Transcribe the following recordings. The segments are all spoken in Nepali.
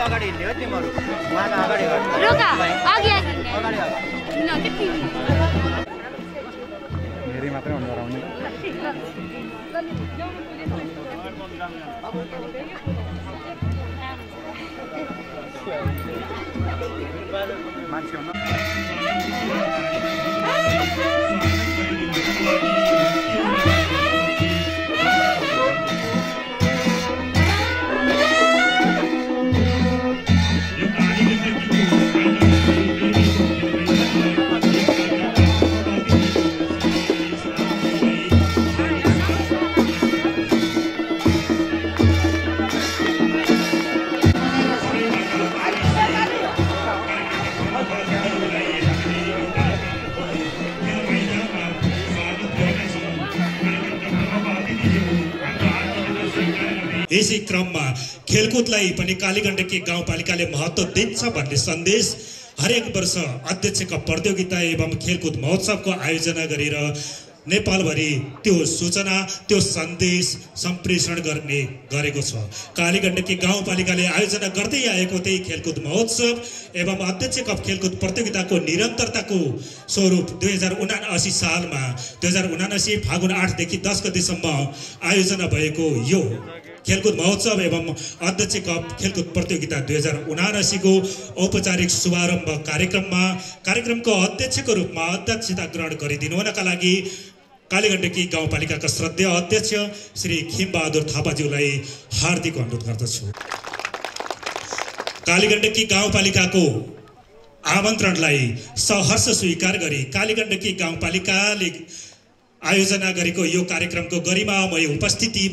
अगाडि हिँड्ने हो उहाँको अगाडि अघि अगाडि अगाडि हिँड्न त्यति हेरी यसै क्रममा खेलकुदलाई पनि कालीगण्डकी गाउँपालिकाले महत्त्व दिन्छ भन्ने सन्देश हरेक वर्ष अध्यक्षका प्रतियोगिता एवं खेलकुद महोत्सवको आयोजना गरेर नेपालभरि त्यो सूचना त्यो सन्देश सम्प्रेषण गर्ने गरेको छ। कालीगण्डकी गाउँपालिकाले आयोजना गर्दै आएको त्यही खेलकुद महोत्सव एवं अध्यक्ष कप खेलकुद प्रतियोगिताको निरन्तरताको स्वरूप दुई हजार उनासी सालमा दुई हजार उनासी फागुन आठदेखि दस गतिसम्म आयोजना भएको यो खेलकुद महोत्सव एवं अध्यक्ष कप खेलकुद प्रतियोगिता दुई हजार उनासीको औपचारिक शुभारम्भ कार्यक्रममा कार्यक्रमको अध्यक्षको रूपमा अध्यक्षता ग्रहण गरिदिनु हुनका लागि कालीगण्डकी गाउँपालिकाका श्रद्धेय अध्यक्ष श्री खिमबहादुर थापाज्यूलाई हार्दिक अनुरोध गर्दछु। कालीगण्डकी गाउँपालिकाको आमन्त्रणलाई सहर्ष स्वीकार गरी कालीगण्डकी गाउँपालिकाले आयोजना गरेको यो कार्यक्रमको गरिमामय उपस्थिति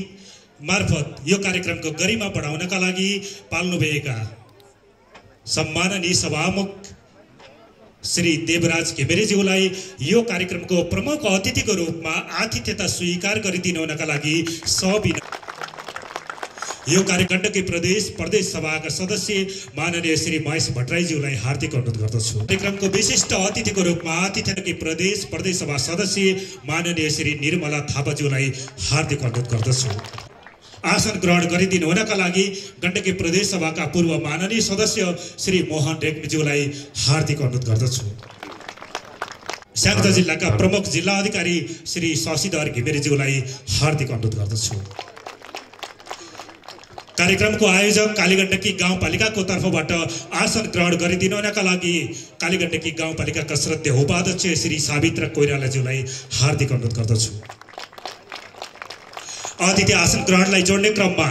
मार्फत यो कार्यक्रमको गरिमा बढाउनका लागि पाल्नुभएका सम्माननीय सभामुख श्री देवराज घिमिरेज्यूलाई यो कार्यक्रमको प्रमुख अतिथिको रूपमा आतिथ्यता स्वीकार गरिदिनु हुनका लागि सबिन यो कार्यक्रमकै प्रदेश प्रदेश सभाका सदस्य माननीय श्री महेश भट्टराईज्यूलाई हार्दिक अनुरोध गर्दछु। कार्यक्रमको विशिष्ट अतिथिको रूपमा आतिथ्यकै प्रदेश प्रदेश सभा सदस्य माननीय श्री निर्मला थापाज्यूलाई हार्दिक अनुरोध गर्दछु। आसन ग्रहण गरिदिनु हुनका लागि गण्डकी प्रदेश सभाका पूर्व माननीय सदस्य श्री मोहन रेग्मीज्यूलाई हार्दिक अनुरोध गर्दछु। स्याङ्जा जिल्लाका प्रमुख जिल्ला अधिकारी श्री शशिधर घिमिरेज्यूलाई हार्दिक अनुरोध गर्दछु। कार्यक्रमको आयोजक कालीगण्डकी गाउँपालिकाको तर्फबाट आसन ग्रहण गरिदिनु हुनका लागि कालीगण्डकी गाउँपालिकाका श्रद्धेय उपाध्यक्ष श्री सावित्र कोइरालाज्यूलाई हार्दिक अनुरोध गर्दछु। अतिथि आसन ग्रहणलाई जोड्ने क्रममा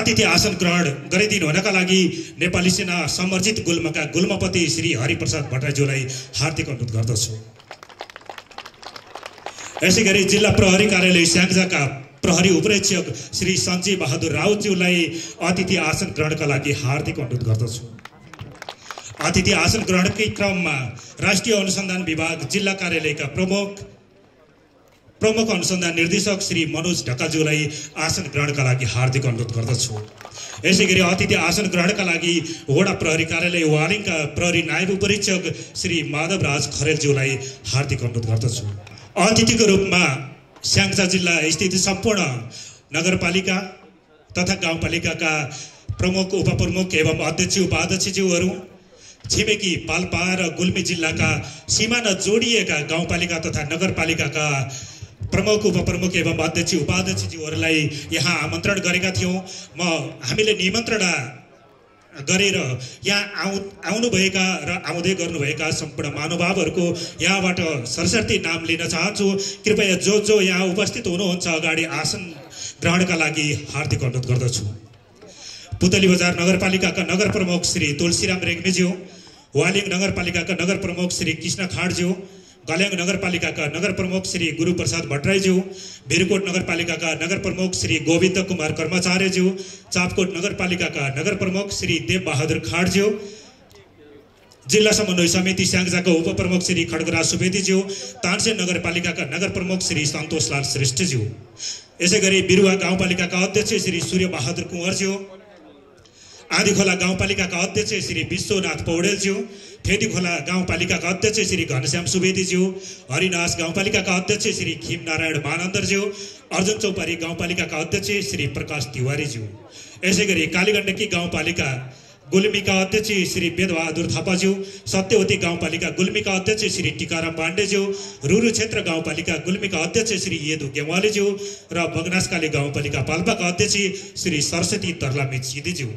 अतिथि आसन ग्रहण गरिदिनु हुनका लागि नेपाली सेना समर्जित गुल्मका गुल्मपति श्री हरिप्रसाद भट्टराईज्यूलाई हार्दिक अनुरोध गर्दछु। यसै गरी जिल्ला प्रहरी कार्यालय स्याङ्जाका प्रहरी उपरीक्षक श्री सञ्जय बहादुर राउतज्यूलाई अतिथि आसन ग्रहणका लागि हार्दिक अनुरोध गर्दछु। अतिथि आसन ग्रहणकै क्रममा राष्ट्रिय अनुसन्धान विभाग जिल्ला कार्यालयका प्रमुख प्रमुख अनुसन्धान निर्देशक श्री मनोज ढकाज्यूलाई आसन ग्रहणका लागि हार्दिक अनुरोध गर्दछु। यसै गरी अतिथि आसन ग्रहणका लागि वडा प्रहरी कार्यालय वालिङका प्रहरी नायब उपरीक्षक श्री माधव राज खरेलज्यूलाई हार्दिक अनुरोध गर्दछु। अतिथिको रूपमा स्याङ्जा जिल्ला स्थित सम्पूर्ण नगरपालिका तथा गाउँपालिकाका प्रमुख उपप्रमुख एवं अध्यक्ष उपाध्यक्षज्यूहरू छिमेकी पाल्पा र गुल्मी जिल्लाका सीमाना जोडिएका गाउँपालिका तथा नगरपालिकाका प्रमुख उपप्रमुख एवं अध्यक्ष उपाध्यक्षज्यूहरूलाई यहाँ आमन्त्रण गरेका थियौँ। म हामीले निमन्त्रणा गरेर यहाँ आउ आउनुभएका र आउँदै गर्नुभएका सम्पूर्ण महानुभावहरूको यहाँबाट सरस्वती नाम लिन चाहन्छु। कृपया जो जो यहाँ उपस्थित हुनुहुन्छ अगाडि आसन ग्रहणका लागि हार्दिक अनुरोध गर्दछु। पुतली बजार नगरपालिकाका नगर प्रमुख श्री तुलसीराम रेग्मीज्यू वालिङ नगरपालिकाका नगर प्रमुख श्री कृष्ण खाँडज्यू गल्याङ नगरपालिकाका नगर प्रमुख श्री गुरुप्रसाद भट्टराईज्यू भिरकोट नगरपालिकाका नगर पालिका का नगर प्रमुख श्री गोविंद कुमार कर्मचार्यज्यू चापकोट नगर पालिका नगरपालिकाका नगर प्रमुख श्री देव बहादुर खाडज्यू जिल्ला समन्वय समिति स्याङ्जाको उपप्रमुख श्री खड्गराज सुवेदीज्यू तानसेन नगरपालिकाका नगर प्रमुख श्री सन्तोषलाल श्रेष्ठज्यू यसै गरी बिरुवा गाउँपालिकाका अध्यक्ष श्री सूर्य बहादुर कुँवरज्यू आदिखोला गाउँपालिकाका अध्यक्ष श्री विश्वनाथ पौडेलज्यू फेदीखोला गाउँपालिकाका अध्यक्ष श्री घनश्याम सुवेदीज्यू हरिनास गाउँपालिकाका अध्यक्ष श्री खिमनारायण मानन्दरज्यू अर्जुन चौपारी गाउँपालिकाका अध्यक्ष श्री प्रकाश तिवारीज्यू। यसै गरी कालीगण्डकी गाउँपालिका गुल्मीका अध्यक्ष श्री वेदबहादुर थापाज्यू सत्यवती गाउँपालिका गुल्मीका अध्यक्ष श्री टिकाराम पाण्डेज्यू रुरु क्षेत्र गाउँपालिका गुल्मीका अध्यक्ष श्री येदु गेवालीज्यू र बगनासकाली गाउँपालिका पाल्पाका अध्यक्ष श्री सरस्वती तर्लामी चिदीज्यू।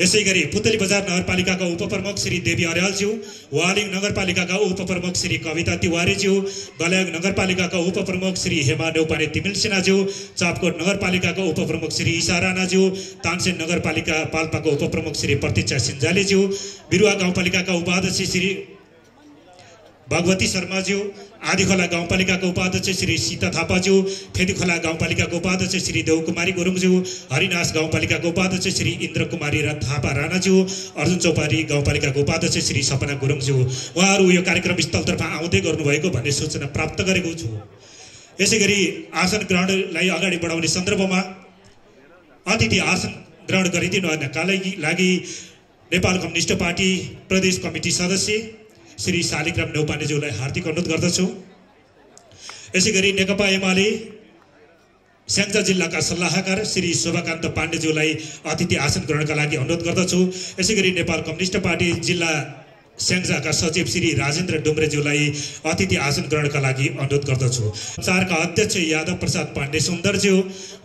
यसै गरी पुतली बजार नगरपालिकाका उपप्रमुख श्री देवी अर्यालज्यू वालिङ नगरपालिकाका उपप्रमुख श्री कविता तिवारीज्यू गल्याङ नगरपालिकाका उपप्रमुख श्री हेमा नेौपाने तिमिल सिन्हाज्यू चापकोट नगरपालिकाका उपप्रमुख श्री ईसा राणाज्यू तानसेन नगरपालिका पाल्पाको उपप्रमुख श्री प्रतीक्षा सिन्जालेज्यू बिरुवा गाउँपालिकाका उपाध्यक्ष श्री भगवती शर्माज्यू आदिखोला गाउँपालिकाको उपाध्यक्ष श्री सीता थापाज्यू फेदीखोला गाउँपालिकाको उपाध्यक्ष श्री देवकुमारी गुरुङज्यू हरिनास गाउँपालिकाको उपाध्यक्ष श्री इन्द्र कुमारी र थापा राणाज्यू अर्जुन चौपारी गाउँपालिकाको उपाध्यक्ष श्री सपना गुरुङज्यू। उहाँहरू यो कार्यक्रम स्थलतर्फ आउँदै गर्नुभएको भन्ने सूचना प्राप्त गरेको छु। यसै गरी आसन ग्रहणलाई अगाडि बढाउने सन्दर्भमा अतिथि आसन ग्रहण गरिदिनु हुनका लागि नेपाल कम्युनिस्ट पार्टी प्रदेश कमिटी सदस्य श्री शालिग्राम नेौपानेज्यूलाई हार्दिक अनुरोध गर्दछु। यसै गरी नेकपा एमाले स्याङ्जा जिल्लाका सल्लाहकार श्री शोभाकान्त पाण्डेज्यूलाई अतिथि आसन ग्रहणका लागि अनुरोध गर्दछु। यसै गरी नेपाल कम्युनिस्ट पार्टी जिल्ला स्याङ्जाका सचिव श्री राजेन्द्र डुम्रेज्यूलाई अतिथि आसन ग्रहणका लागि अनुरोध गर्दछु। चारका अध्यक्ष यादव प्रसाद पाण्डे सुन्दरज्यू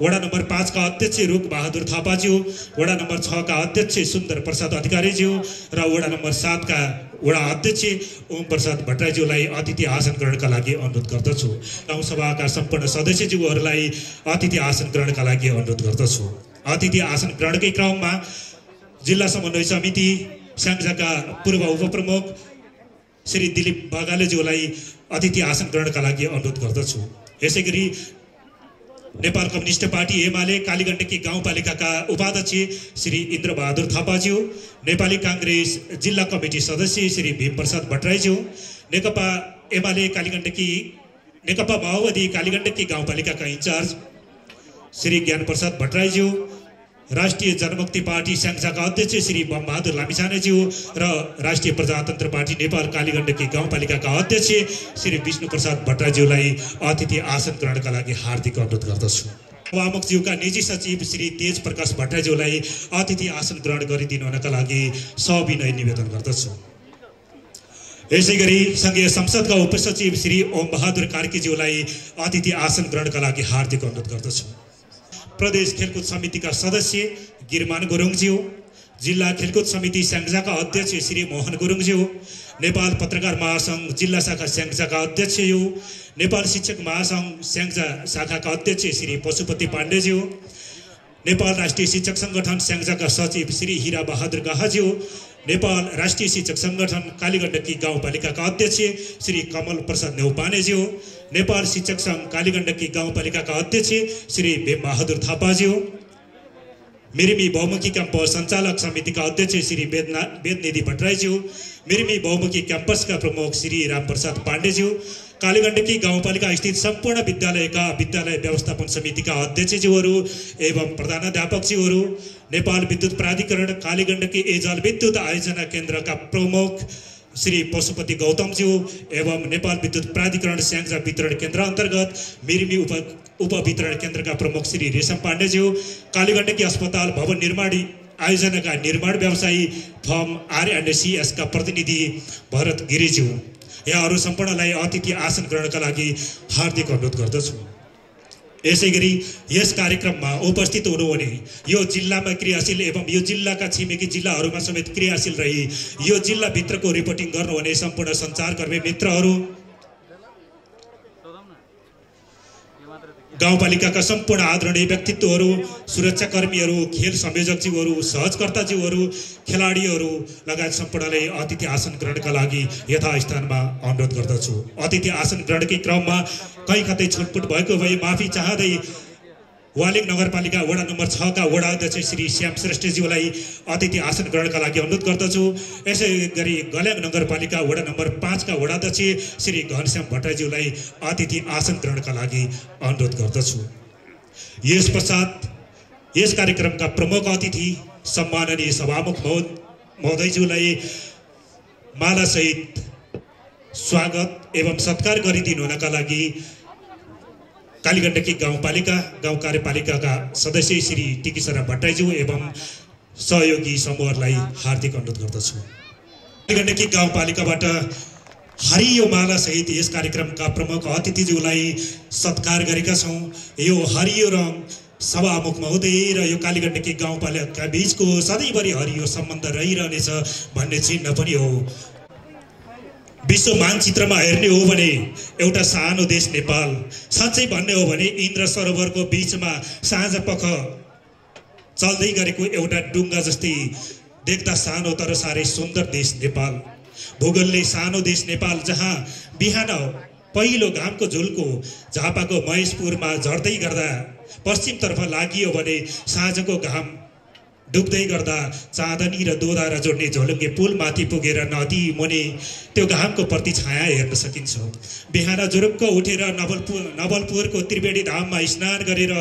वडा नम्बर पाँचका अध्यक्ष रुख बहादुर थापाज्यू वडा नम्बर छका अध्यक्ष सुन्दर प्रसाद अधिकारीज्यू र वडा नम्बर सातका वडा अध्यक्ष ओम प्रसाद भट्टराईज्यूलाई अतिथि आसन ग्रहणका लागि अनुरोध गर्दछु। गाउँसभाका सम्पूर्ण सदस्यज्यूहरूलाई अतिथि आसन ग्रहणका लागि अनुरोध गर्दछु। अतिथि आसन ग्रहणकै क्रममा जिल्ला समन्वय समिति स्याङ्जाका पूर्व उपप्रमुख श्री दिलीप बगालेज्यूलाई अतिथि आसन ग्रहणका लागि अनुरोध गर्दछु। यसै गरी नेपाल कम्युनिस्ट पार्टी एमाले कालीगण्डकी गाउँपालिकाका उपाध्यक्ष श्री इन्द्रबहादुर थापाज्यू नेपाली काङ्ग्रेस जिल्ला कमिटी सदस्य श्री भीमप्रसाद भट्टराईज्यू नेकपा एमाले कालीगण्डकी नेकपा माओवादी कालीगण्डकी गाउँपालिकाका इन्चार्ज श्री ज्ञानप्रसाद भट्टराईज्यू राष्ट्रिय जनमुक्ति पार्टी स्याङ्जाका अध्यक्ष श्री बमबहादुर लामिछानेज्यू र राष्ट्रिय प्रजातन्त्र पार्टी नेपाल कालीगण्डकी गाउँपालिकाका अध्यक्ष श्री विष्णुप्रसाद भट्टराज्यूलाई अतिथि आसन ग्रहणका लागि हार्दिक अनुरोध गर्दछु। वामकज्यूका निजी सचिव श्री तेज प्रकाश भट्टराज्यूलाई अतिथि आसन ग्रहण गरिदिनु हुनका लागि सविनय निवेदन गर्दछु। यसै गरी सङ्घीय संसदका उपसचिव श्री ओम बहादुर कार्कीज्यूलाई अतिथि आसन ग्रहणका लागि हार्दिक अनुरोध गर्दछु। प्रदेश खेलकुद समितिका सदस्य गिरमान गुरुङज्यू जिल्ला खेलकुद समिति स्याङ्जाका अध्यक्ष श्री मोहन गुरुङज्यू नेपाल पत्रकार महासङ्घ जिल्ला शाखा स्याङ्जाका अध्यक्ष यू नेपाल शिक्षक महासङ्घ स्याङ्जा शाखाका अध्यक्ष श्री पशुपति पाण्डेज्यू नेपाल राष्ट्रिय शिक्षक सङ्गठन स्याङ्जाका सचिव श्री हिरा बहादुर गाहाज्यू नेपाल राष्ट्रिय शिक्षक सङ्गठन कालीगण्डकी गाउँपालिकाका अध्यक्ष श्री कमल प्रसाद नेौपानेज्यू नेपाल शिक्षक सङ्घ कालीगण्डकी गाउँपालिकाका अध्यक्ष श्री भीमबहादुर थापाज्यू मिरिमी बहुमुखी क्याम्पस सञ्चालक समितिका अध्यक्ष श्री वेदना वेदनिधि भट्टराईज्यू मिरिमी बहुमुखी क्याम्पसका प्रमुख श्री रामप्रसाद पाण्डेज्यू कालीगण्डकी गाउँपालिका स्थित सम्पूर्ण विद्यालयका विद्यालय व्यवस्थापन समितिका अध्यक्षज्यूहरू एवं प्रधानाध्यापकज्यूहरू नेपाल विद्युत प्राधिकरण कालीगण्डकी एजल विद्युत आयोजना केन्द्रका प्रमुख श्री पशुपति गौतमज्यू एवं नेपाल विद्युत प्राधिकरण स्याङ्जा वितरण केन्द्र अन्तर्गत मिरिमी उप उपवितरण केन्द्रका प्रमुख श्री रेशम पाण्डेज्यू कालीगण्डकी अस्पताल भवन निर्माण आयोजनाका निर्माण व्यवसायी फर्म आर एन्ड सिएसका प्रतिनिधि भरत गिरिज्यू यहाँहरू सम्पूर्णलाई अतिथि आसन ग्रहणका लागि हार्दिक अनुरोध गर्दछु यसै गरी यस कार्यक्रममा उपस्थित हुनुहुने यो जिल्लामा क्रियाशील एवं यो जिल्लाका छिमेकी जिल्लाहरूमा समेत क्रियाशील रही यो जिल्लाभित्रको रिपोर्टिङ गर्नुहुने सम्पूर्ण सञ्चारकर्मी मित्रहरू। गाउँपालिकाका सम्पूर्ण आदरणीय व्यक्तित्वहरू सुरक्षाकर्मीहरू खेल संयोजकज्यूहरू सहजकर्ताज्यूहरू खेलाडीहरू लगायत सम्पूर्णलाई अतिथि आसन ग्रहणका लागि यथास्थानमा अनुरोध गर्दछु। अतिथि आसन ग्रहणकै क्रममा कहीँ कतै छुटपुट भएको भए माफी चाहँदै वालिङ नगरपालिका वडा नम्बर छका वडा अध्यक्ष श्री श्याम श्रेष्ठज्यूलाई अतिथि आसन ग्रहणका लागि अनुरोध गर्दछु। यसै गरी गल्याङ नगरपालिका वडा नम्बर पाँचका वडा अध्यक्ष श्री घनश्याम भट्टराज्यूलाई अतिथि आसन ग्रहणका लागि अनुरोध गर्दछु। यस पश्चात यस कार्यक्रमका प्रमुख अतिथि सम्माननीय सभामुख महो महोदयज्यूलाई मालासहित स्वागत एवं सत्कार गरिदिनु हुनका लागि कालीगण्डकी गाउँपालिका गाउँ कार्यपालिकाका सदस्य श्री टिकिसरा भट्टराईज्यू एवं सहयोगी समूहहरूलाई हार्दिक अनुरोध गर्दछु। कालीगण्डकी गाउँपालिकाबाट हरियो मालासहित यस कार्यक्रमका प्रमुख अतिथिज्यूलाई सत्कार गरेका छौँ। यो हरियो रङ सभामुख महोदय र यो कालीगण्डकी गाउँपालिकाका बिचको सधैँभरि हरियो सम्बन्ध रहिरहनेछ भन्ने चिन्ह पनि हो। विश्व मानचित्रमा हेर्ने हो भने एउटा सानो देश नेपाल। साँच्चै भन्ने हो भने इन्द्र सरोवरको बिचमा साँझ पख चल्दै गरेको एउटा डुङ्गा जस्तै देख्दा सानो तर साह्रै सुन्दर देश नेपाल। भूगोलले सानो देश नेपाल जहाँ बिहान पहिलो घामको झुल्को झापाको महेशपुरमा झर्दै गर्दा पश्चिमतर्फ लागियो भने साँझको घाम डुब्दै गर्दा चाँदनी र दोधारा जोड्ने झोलुङ्गे पुल माथि पुगेर नदी मुनि त्यो घामको प्रति छाया हेर्न सकिन्छ। बिहान जुरुक्क उठेर नवलपुर नवलपुरको त्रिवेणी धाममा स्नान गरेर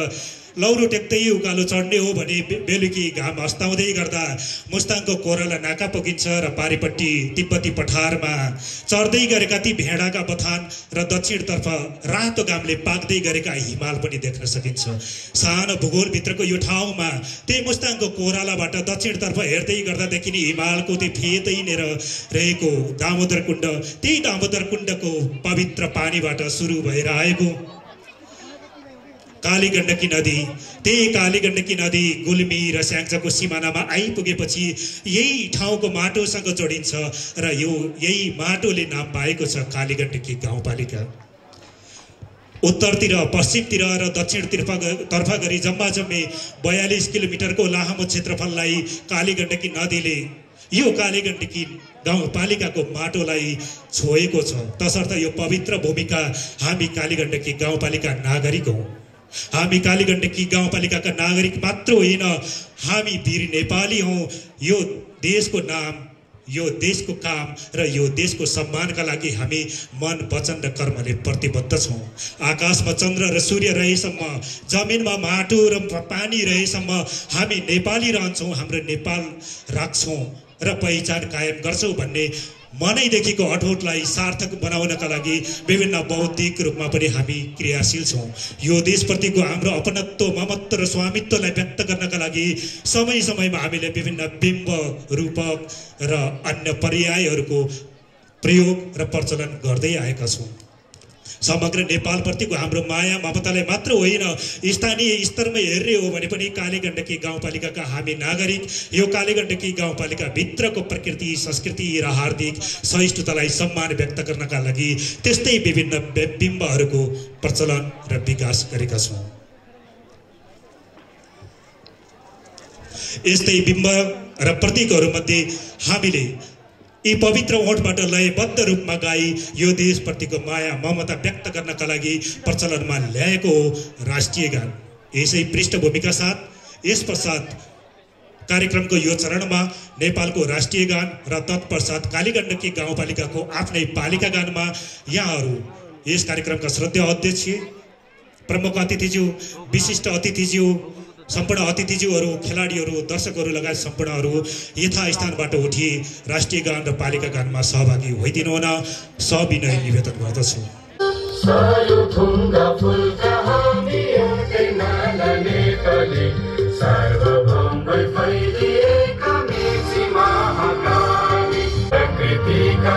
लौरो टेक्दै उकालो चढ्ने हो भने बेलुकी घाम अस्ताउँदै गर्दा मुस्ताङको कोराला नाका पुगिन्छ र पारिपट्टि तिब्बती पठारमा चढ्दै गरेका ती भेडाका बथान र दक्षिणतर्फ रातो घामले पाक्दै गरेका हिमाल पनि देख्न सकिन्छ। सानो भूगोलभित्रको यो ठाउँमा त्यही मुस्ताङको कोरालाबाट दक्षिणतर्फ हेर्दै गर्दा देखिने हिमालको त्यो फेदैनेर रहेको दामोदर कुण्ड त्यही दामोदर कुण्डको पवित्र पानीबाट सुरु भएर आएको काली गण्डकी नदी त्यही काली गण्डकी नदी गुल्मी र स्याङ्जाको सिमानामा आइपुगेपछि यही ठाउँको माटोसँग जोडिन्छ र यो यही माटोले नाम पाएको छ काली गण्डकी गाउँपालिका। उत्तरतिर पश्चिमतिर र दक्षिणतर्फ तर्फ गरी जम्मा जम्मी बयालिस किलोमिटरको लामो क्षेत्रफललाई कालीगण्डकी नदीले यो कालीगण्डकी गाउँपालिकाको माटोलाई छोएको छ। तसर्थ यो पवित्र भूमिका हामी कालीगण्डकी गाउँपालिका नागरिक हौँ। हामी कालीगण्डकी गाउँपालिकाका नागरिक मात्र होइन हामी वीर नेपाली हौँ। यो देशको नाम यो देशको काम र यो देशको सम्मानका लागि हामी मन वचन र कर्मले प्रतिबद्ध छौँ। आकाशमा चन्द्र र सूर्य रहेसम्म जमिनमा माटो र पानी रहेसम्म हामी नेपाली रहन्छौँ हाम्रो नेपाल राख्छौँ र पहिचान कायम गर्छौँ भन्ने मनैदेखिको अठोटलाई सार्थक बनाउनका लागि विभिन्न बौद्धिक रूपमा पनि हामी क्रियाशील छौँ। यो देशप्रतिको हाम्रो अपनत्व ममत्व र स्वामित्वलाई व्यक्त गर्नका लागि समय समयमा हामीले विभिन्न बिम्ब रूपक र अन्य पर्यायहरूको प्रयोग र प्रचलन गर्दै आएका छौँ। समग्र नेपालप्रतिको हाम्रो माया ममतालाई मात्र होइन स्थानीय स्तरमै हेर्ने हो भने पनि कालीगण्डकी गाउँपालिकाका हामी नागरिक यो कालीगण्डकी गाउँपालिका भित्रको प्रकृति संस्कृति र हार्दिक सहिष्णुतालाई सम्मान व्यक्त गर्नका लागि त्यस्तै विभिन्न बिम्बहरूको प्रचलन र विकास गरेका छौँ। यस्तै बिम्ब र प्रतीकहरूमध्ये हामीले यी पवित्र ओठबाट लयबद्ध रूपमा गाई यो देशप्रतिको माया ममता व्यक्त गर्नका लागि प्रचलनमा ल्याएको हो राष्ट्रिय गान। यसै पृष्ठभूमिका साथ यस पश्चात कार्यक्रमको यो चरणमा नेपालको राष्ट्रिय गान र तत्पश्चात कालीगण्डकी गाउँपालिकाको आफ्नै पालिका गानमा यहाँहरू यस कार्यक्रमका श्रद्धेय अध्यक्ष प्रमुख अतिथिज्यू विशिष्ट अतिथिज्यू सम्पूर्ण अतिथिज्यूहरू खेलाडीहरू दर्शकहरू लगायत सम्पूर्णहरू यथास्थानबाट उठी राष्ट्रिय गान र पालिका गानमा सहभागी होइदिनु हुन सविनय निवेदन गर्दछु। फैलिएका प्रकृतिका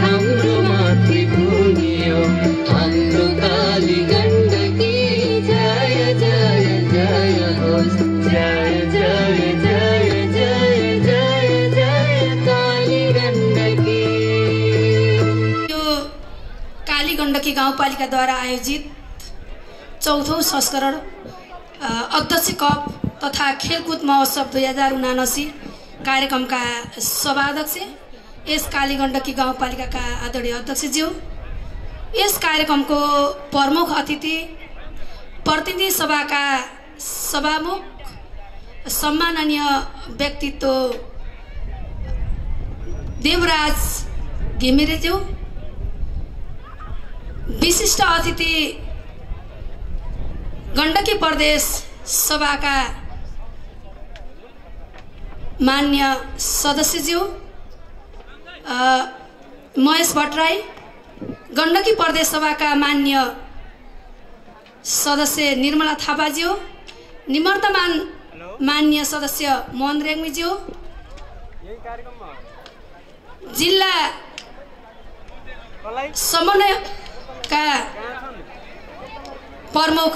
गाउँपालिकाद्वारा आयोजित चौथौँ संस्करण अध्यक्ष कप तथा खेलकुद महोत्सव दुई हजार उनासी कार्यक्रमका सभाध्यक्ष यस काली गण्डकी गाउँपालिकाका आदरणीय अध्यक्षज्यू। यस कार्यक्रमको प्रमुख अतिथि प्रतिनिधि सभाका सभामुख सम्माननीय व्यक्तित्व देवराज घिमिरेज्यू। विशिष्ट अतिथि गण्डकी प्रदेश सभाका मान्य सदस्यज्यू महेश भट्टराई गण्डकी प्रदेश सभाका मान्य सदस्य निर्मला थापाज्यू निवर्तमान मान्य सदस्य मोहन रेग्मीज्यू जिल्ला समन्वयका प्रमुख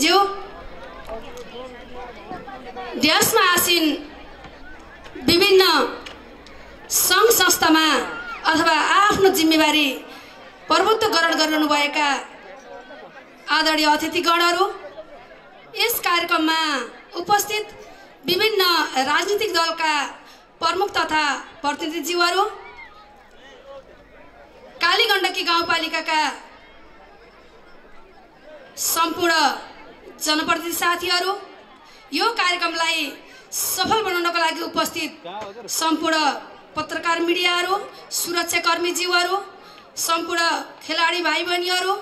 ज्यू? देशमा आसीन विभिन्न सङ्घ संस्थामा अथवा आफ्नो जिम्मेवारी प्रभुत्व ग्रहण गरिरहनुभएका आदरणीय अतिथिगणहरू यस कार्यक्रममा उपस्थित विभिन्न राजनीतिक दलका प्रमुख तथा प्रतिनिधिज्यूहरू काली गण्डकी गाउँपालिकाका सम्पूर्ण जनप्रतिनिधि साथीहरू यो कार्यक्रमलाई सफल बनाउनको लागि उपस्थित सम्पूर्ण पत्रकार मिडियाहरू सुरक्षाकर्मीज्यूहरू सम्पूर्ण खेलाडी भाइ बहिनीहरू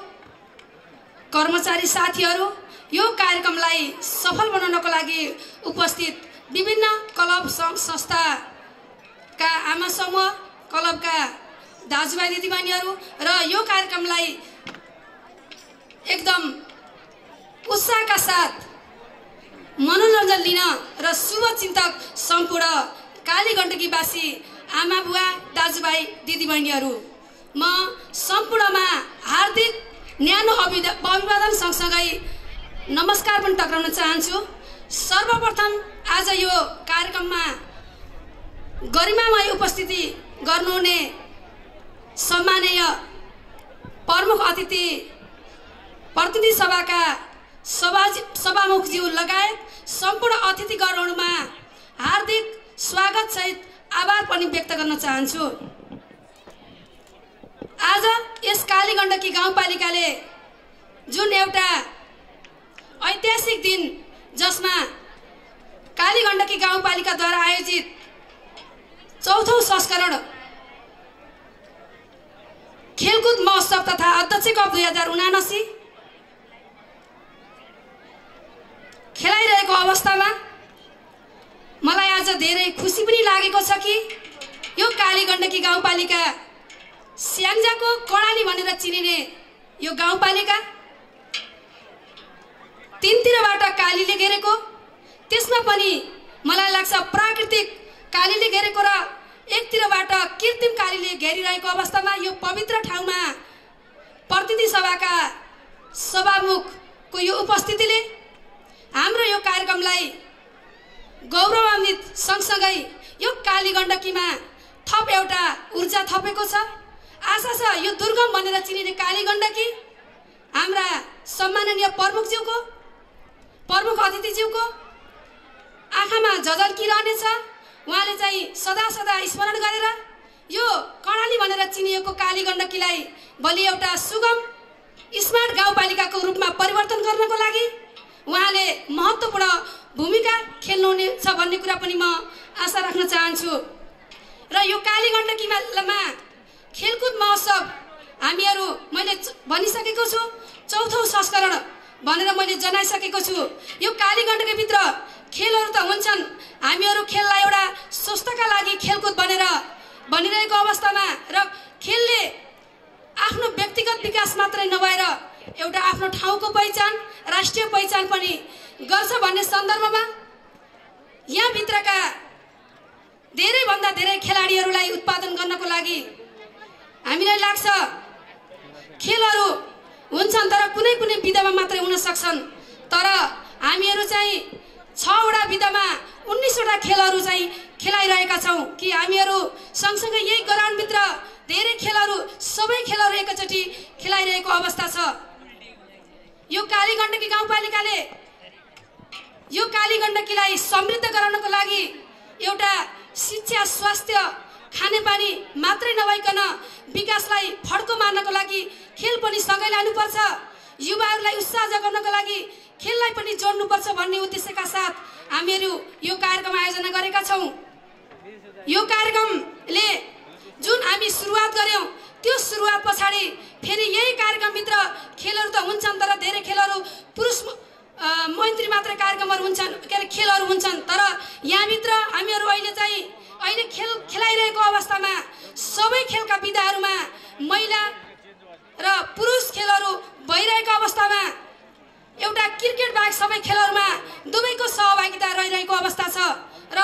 कर्मचारी साथीहरू यो कार्यक्रमलाई सफल बनाउनको लागि उपस्थित विभिन्न क्लब सङ्घ संस्थाका आमा समूह क्लबका दाजुभाइ दिदीबहिनीहरू र यो कार्यक्रमलाई एकदम उत्साहका साथ मनोरञ्जन लिन र शुभचिन्तक सम्पूर्ण काली गण्डकीवासी आमा बुवा दाजुभाइ दिदीबहिनीहरू म सम्पूर्णमा हार्दिक न्यानो अभिद अभिवादन सँगसँगै नमस्कार पनि टक्राउन चाहन्छु। सर्वप्रथम आज यो कार्यक्रममा गरिमामय उपस्थिति गर्नुहुने सम्माननीय प्रमुख अतिथि प्रतिनिधि सभाका सभा सभामुखज्यू लगायत सम्पूर्ण अतिथिगणहरूमा हार्दिक स्वागतसहित आभार पनि व्यक्त गर्न चाहन्छु। आज यस काली गण्डकी गाउँपालिकाले जुन एउटा ऐतिहासिक दिन जसमा काली गण्डकी गाउँपालिकाद्वारा आयोजित चौथौँ संस्करण खेलकुद महोत्सव तथा अध्यक्ष कप दुई हजार उनासी खेलाइरहेको अवस्थामा मलाई आज धेरै खुसी पनि लागेको छ कि यो काली गण्डकी गाउँपालिका स्याङ्जाको कडाली भनेर चिनिने यो गाउँपालिका तिनतिरबाट कालीले घेरेको त्यसमा पनि मलाई लाग्छ प्राकृतिक कालीले घेरेको र एकतिरबाट कृत्रिम कालीले घेरिरहेको अवस्थामा यो पवित्र ठाउँमा प्रतिनिधि सभाका सभामुखको यो उपस्थितिले हाम्रो यो कार्यक्रमलाई गौरवान्वित सँगसँगै यो काली गण्डकीमा थप एउटा ऊर्जा थपेको छ। आशा छ यो दुर्गम भनेर चिनिने काली गण्डकी हाम्रा सम्माननीय प्रमुखज्यूको प्रमुख अतिथिज्यूको आँखामा झझल्किरहनेछ उहाँले चाहिँ सदा सदा स्मरण गरेर यो कर्णाली भनेर चिनिएको काली गण्डकीलाई भोलि एउटा सुगम स्मार्ट गाउँपालिकाको रूपमा परिवर्तन गर्नको लागि उहाँले महत्त्वपूर्ण भूमिका खेल्नुहुनेछ भन्ने कुरा पनि म आशा राख्न चाहन्छु। र यो काली गण्डकीमा खेलकुद महोत्सव हामीहरू मैले भनिसकेको छु चौथो संस्करण भनेर मैले जनाइसकेको छु। यो काली गण्डकीभित्र खेलहरू त हुन्छन्। हामीहरू खेललाई एउटा स्वस्थका लागि खेलकुद बनेर भनिरहेको अवस्थामा र खेलले आफ्नो व्यक्तिगत विकास मात्रै नभएर एउटा आफ्नो ठाउँको पहिचान राष्ट्रिय पहिचान पनि गर्छ भन्ने सन्दर्भमा यहाँभित्रका धेरैभन्दा धेरै खेलाडीहरूलाई उत्पादन गर्नको लागि हामीलाई लाग्छ खेलहरू हुन्छन् तर कुनै कुनै विधामा मात्रै हुन सक्छन्। तर हामीहरू चाहिँ छवटा विधामा उन्नाइसवटा खेलहरू चाहिँ खेलाइरहेका छौँ कि हामीहरू सँगसँगै यही ग्राउन्डभित्र धेरै खेलहरू सबै खेलहरू एकैचोटि खेलाइरहेको अवस्था छ। यो काली गण्डकी गाउँपालिकाले यो काली गण्डकीलाई समृद्ध गराउनको लागि एउटा शिक्षा स्वास्थ्य खानेपानी मात्रै नभइकन विकासलाई फड्को मार्नको लागि खेल पनि सँगै लानुपर्छ। युवाहरूलाई उत्साह जगाउनको लागि खेललाई पनि जोड्नुपर्छ भन्ने उद्देश्यका साथ हामीहरू यो कार्यक्रम आयोजना गरेका छौँ। यो कार्यक्रमले जुन हामी सुरुवात गऱ्यौँ त्यो सुरुवात पछाडि फेरि यही कार्यक्रमभित्र खेलहरू त हुन्छन् तर धेरै खेलहरू पुरुष अ, मन्त्री मात्रै कार्यक्रमहरू हुन्छन् के अरे खेलहरू हुन्छन्। तर यहाँभित्र हामीहरू अहिले चाहिँ अहिले खेल खेलाइरहेको अवस्थामा सबै खेलका विधाहरूमा महिला र पुरुष खेलहरू भइरहेको अवस्थामा एउटा क्रिकेट बाहेक सबै खेलहरूमा दुवैको सहभागिता रहिरहेको अवस्था छ। र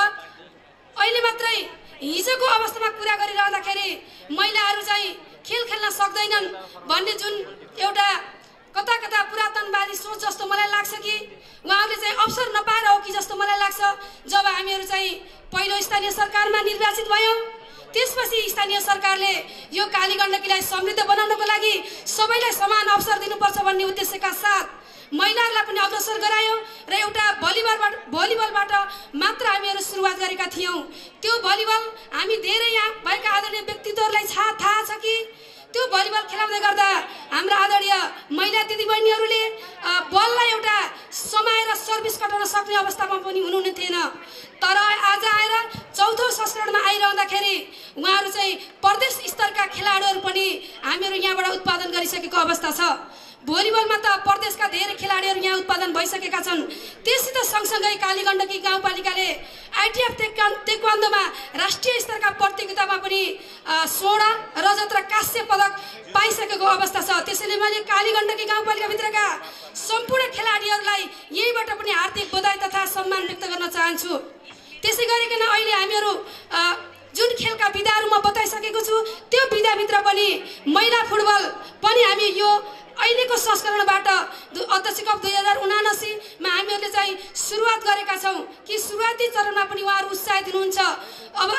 अहिले मात्रै हिजोको अवस्थामा कुरा गरिरहँदाखेरि महिलाहरू चाहिँ खेल खेल्न सक्दैनन् भन्ने जुन एउटा कता कता पुरातनवादी सोच जस्तो मलाई लाग्छ कि उहाँहरूले चाहिँ अवसर नपाएर हो कि जस्तो मलाई लाग्छ जब हामीहरू चाहिँ पहिलो स्थानीय सरकारमा निर्वाचित भयौँ त्यसपछि स्थानीय सरकारले यो काली गण्डकीलाई समृद्ध बनाउनको लागि सबैलाई समान अवसर दिनुपर्छ भन्ने उद्देश्यका साथ महिलाहरूलाई पनि अग्रसर गरायो र एउटा भलिबलबाट भलिबलबाट मात्र हामीहरू सुरुवात गरेका थियौँ। त्यो भलिबल हामी धेरै यहाँ भएका आदरणीय व्यक्तित्वहरूलाई थाहा थाहा छ कि? त्यो भलिबल खेलाउँदै गर्दा हाम्रा आदरणीय महिला दिदीबहिनीहरूले बललाई एउटा समाएर सर्भिस कटाउन सक्ने अवस्थामा पनि हुनुहुने थिएन। तर आज आएर चौथो संस्करणमा आइरहँदाखेरि उहाँहरू चाहिँ प्रदेश स्तरका खेलाडीहरू पनि हामीहरू यहाँबाट उत्पादन गरिसकेको अवस्था छ। भलिबलमा त प्रदेशका धेरै खेलाडीहरू यहाँ उत्पादन भइसकेका छन्। त्यससित सँगसँगै कालीगण्डकी गाउँपालिकाले आइटिएफ तेक्वान तेक्वान्दोमा राष्ट्रिय स्तरका प्रतियोगितामा पनि स्वर्ण रजत र कांस्य पदक पाइसकेको अवस्था छ। त्यसैले मैले कालीगण्डकी गाउँपालिकाभित्रका सम्पूर्ण खेलाडीहरूलाई यहीबाट पनि हार्दिक बधाई तथा सम्मान व्यक्त गर्न चाहन्छु। त्यसै गरिकन अहिले हामीहरू जुन खेलका विधाहरू म बताइसकेको छु त्यो विधाभित्र पनि महिला फुटबल पनि हामी यो अहिलेको संस्करणबाट अध्यक्ष कप दुई हजार उनासीमा हामीहरूले चाहिँ सुरुवात गरेका छौँ। कि सुरुवाती चरणमा पनि उहाँहरू उत्साह दिनुहुन्छ अब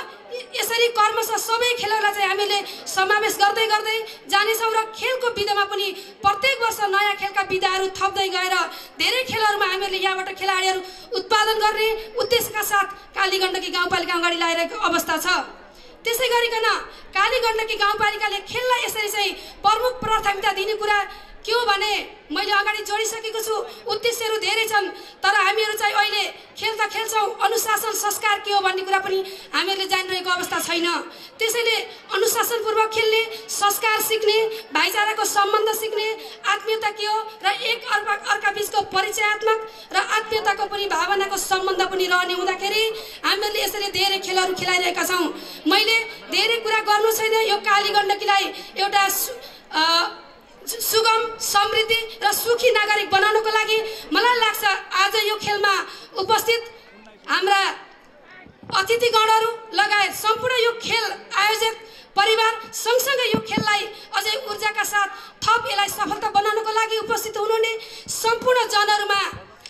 यसरी कर्मश सबै खेलहरूलाई चाहिँ हामीले समावेश गर्दै गर्दै जानेछौँ र खेलको विधामा पनि प्रत्येक वर्ष नयाँ खेलका विधाहरू थप्दै गएर धेरै खेलहरूमा हामीहरूले यहाँबाट खेलाडीहरू उत्पादन गर्ने उद्देश्यका साथ काली गण्डकी गाउँपालिका अगाडि ल्याइरहेको अवस्था छ। त्यसै गरिकन काली गण्डकी गाउँपालिकाले खेललाई यसरी चाहिँ प्रमुख प्राथमिकता दिने कुरा के हो भने मैले अगाडि जोडिसकेको छु? उद्देश्यहरू धेरै छन् तर हामीहरू चाहिँ अहिले खेल त खेल्छौँ अनुशासन संस्कार के हो भन्ने कुरा पनि हामीहरूले जानिरहेको अवस्था छैन। त्यसैले अनुशासनपूर्वक खेल्ने संस्कार सिक्ने भाइचाराको सम्बन्ध सिक्ने आत्मीयता के हो र एक अर्का अर्का बिचको परिचयात्मक र आत्मीयताको पनि भावनाको सम्बन्ध पनि रहने हुँदाखेरि हामीहरूले यसरी धेरै खेलहरू खेलाइरहेका छौँ। मैले धेरै कुरा गर्नु छैन यो काली गण्डकीलाई एउटा सुगम समृद्धि र सुखी नागरिक बनाउनको लागि मलाई लाग्छ आज यो खेलमा उपस्थित हाम्रा अतिथिगणहरू लगायत सम्पूर्ण यो खेल आयोजक परिवार सँगसँगै यो खेललाई अझै ऊर्जाका साथ थप यसलाई सफलता बनाउनको लागि उपस्थित हुनुहुने सम्पूर्ण जनहरूमा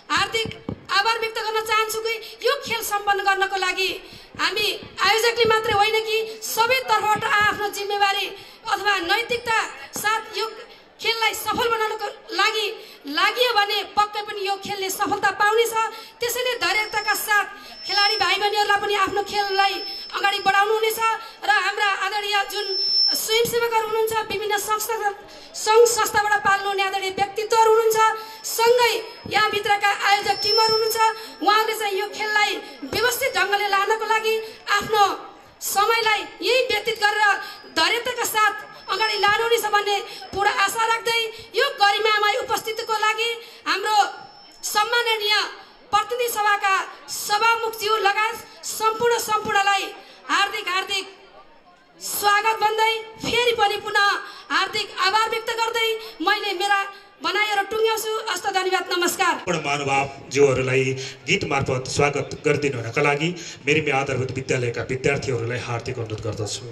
हार्दिक आभार व्यक्त गर्न चाहन्छु कि यो खेल सम्पन्न गर्नको लागि हामी आयोजकले मात्रै होइन कि सबै तर्फबाट आफ्नो जिम्मेवारी अथवा नैतिकता साथ यो खेललाई सफल बनाउनको लागि लागियो भने पक्कै पनि यो खेलले सफलता पाउनेछ। त्यसैले धैर्यताका साथ खेलाडी भाइ बहिनीहरूलाई पनि आफ्नो खेललाई अगाडि बढाउनु हुनेछ र हाम्रा आदरणीय जुन स्वयंसेवकहरू हुनुहुन्छ विभिन्न संस्था सङ्घ संस्थाबाट पाल्नु हुने आदरणीय व्यक्तित्वहरू हुनुहुन्छ सँगै यहाँभित्रका आयोजक टिमहरू हुनुहुन्छ उहाँहरूले चाहिँ यो खेललाई व्यवस्थित ढङ्गले लानको लागि आफ्नो समयलाई यही व्यतीत गरेर धैर्यताका साथ अगाडि लानुहुनेछ भन्ने पुरा आशा राख्दै यो गरिमामय उपस्थितिको लागि हाम्रो सम्माननीय प्रतिनिधि सभाका सभामुखज्यू लगायत सम्पूर्ण सम्पूर्णलाई हार्दिक हार्दिक स्वागत भन्दै फेरि पनि पुनः हार्दिक आभार व्यक्त गर्दै मैले मेरा बनाएर टुङ्ग्याउँछु। हस्त धन्यवाद नमस्कार। महानुभावज्यूहरूलाई गीत मार्फत स्वागत गरिदिनु हुनका लागि मेरिमी आधारभूत विद्यालयका विद्यार्थीहरूलाई हार्दिक अनुरोध गर्दछु।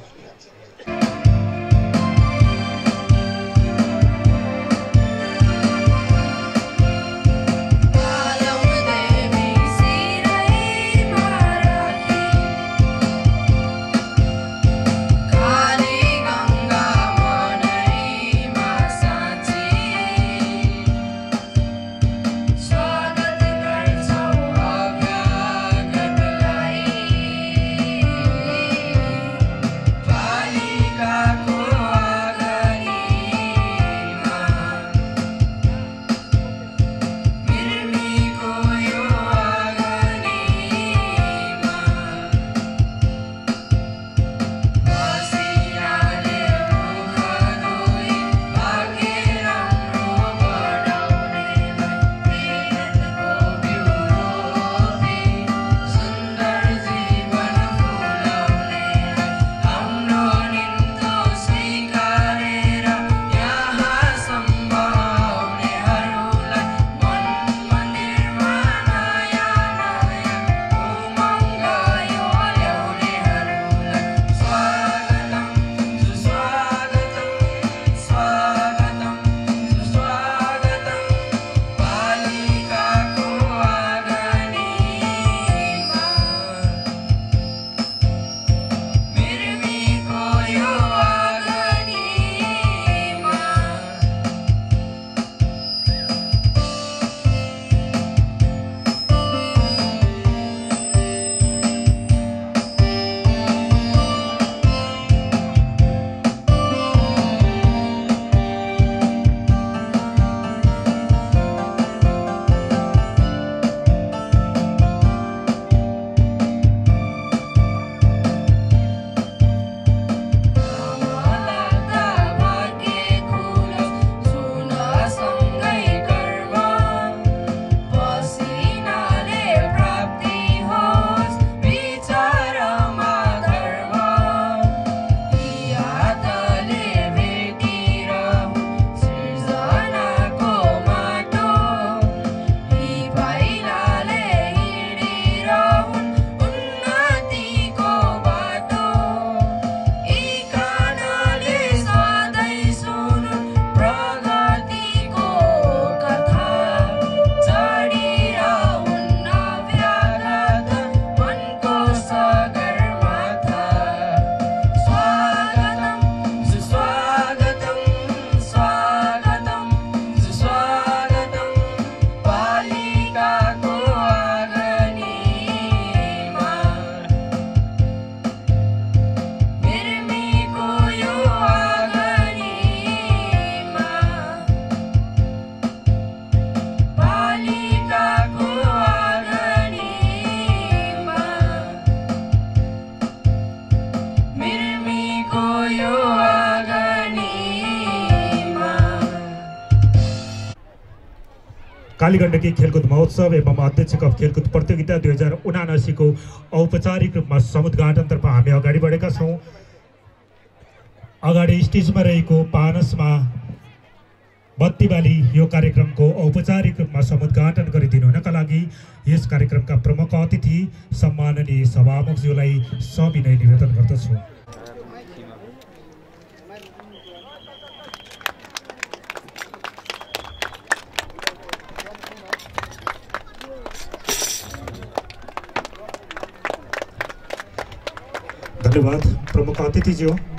कालीगण्डकी खेलकुद महोत्सव एवं अध्यक्ष कप खेलकुद प्रतियोगिता दुई हजार उनासीको औपचारिक रूपमा समुद्घाटनतर्फ हामी अगाडि बढेका छौँ। अगाडि स्टेजमा रहेको पानसमा बत्तीबाली यो कार्यक्रमको औपचारिक रूपमा समुद्घाटन गरिदिनु हुनका लागि यस कार्यक्रमका प्रमुख अतिथि सम्माननीय सभामुखज्यूलाई सविनय निवेदन गर्दछु। धन्यवाद। प्रमुख अतिथिज्यू घोडा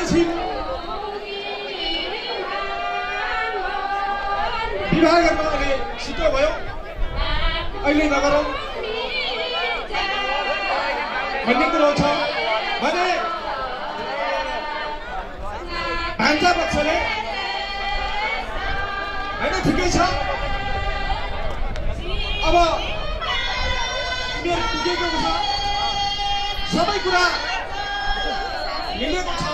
एकछिन अहिले छिटो भयो अहिले नगरौँ भन्ने कुरो छ भने भान्सा पक्षले होइन ठिकै छ अब उमेर छ सबै कुरा मिलेको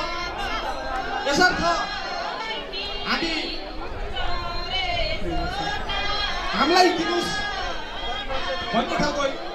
यसर्थ हामी हामीलाई दिनुहोस् भन्ने खालको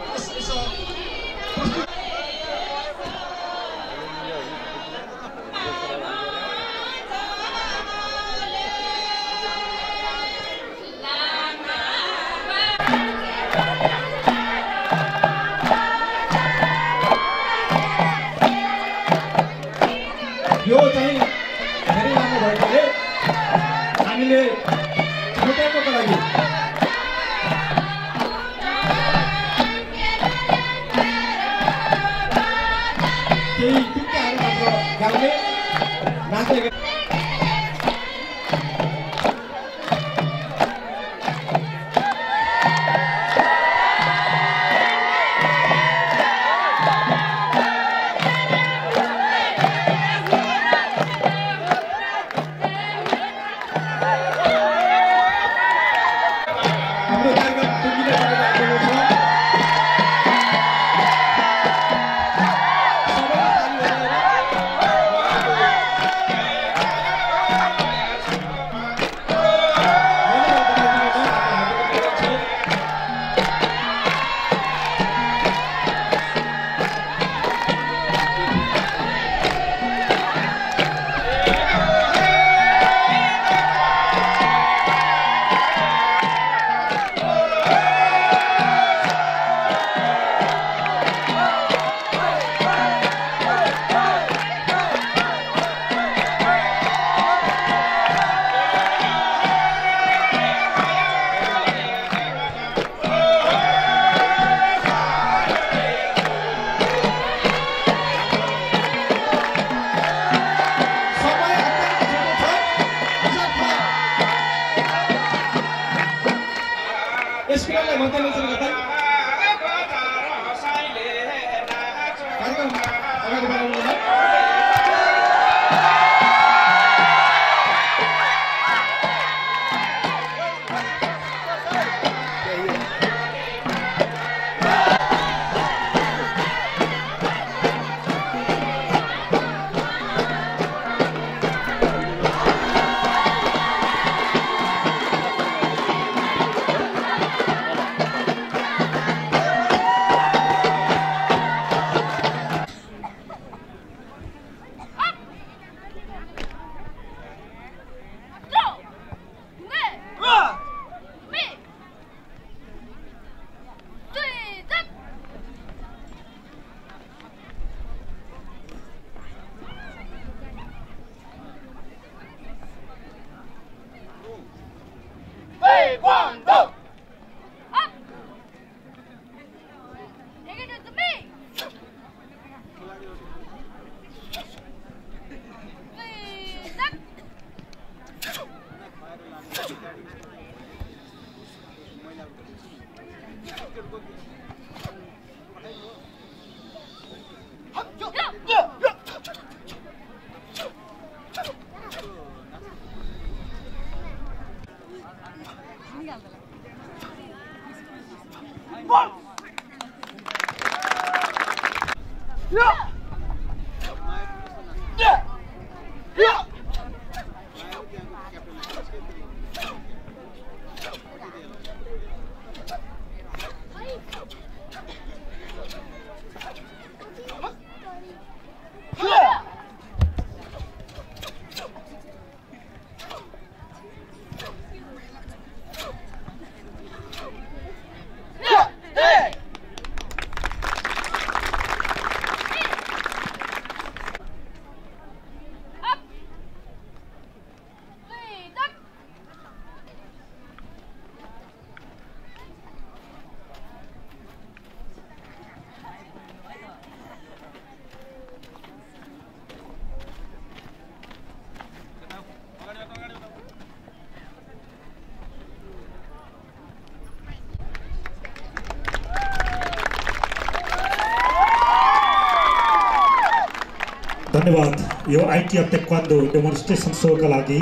धन्यवाद यो आइटिएफ तेक्वान्डो डेमोन्स्ट्रेसन सोका लागि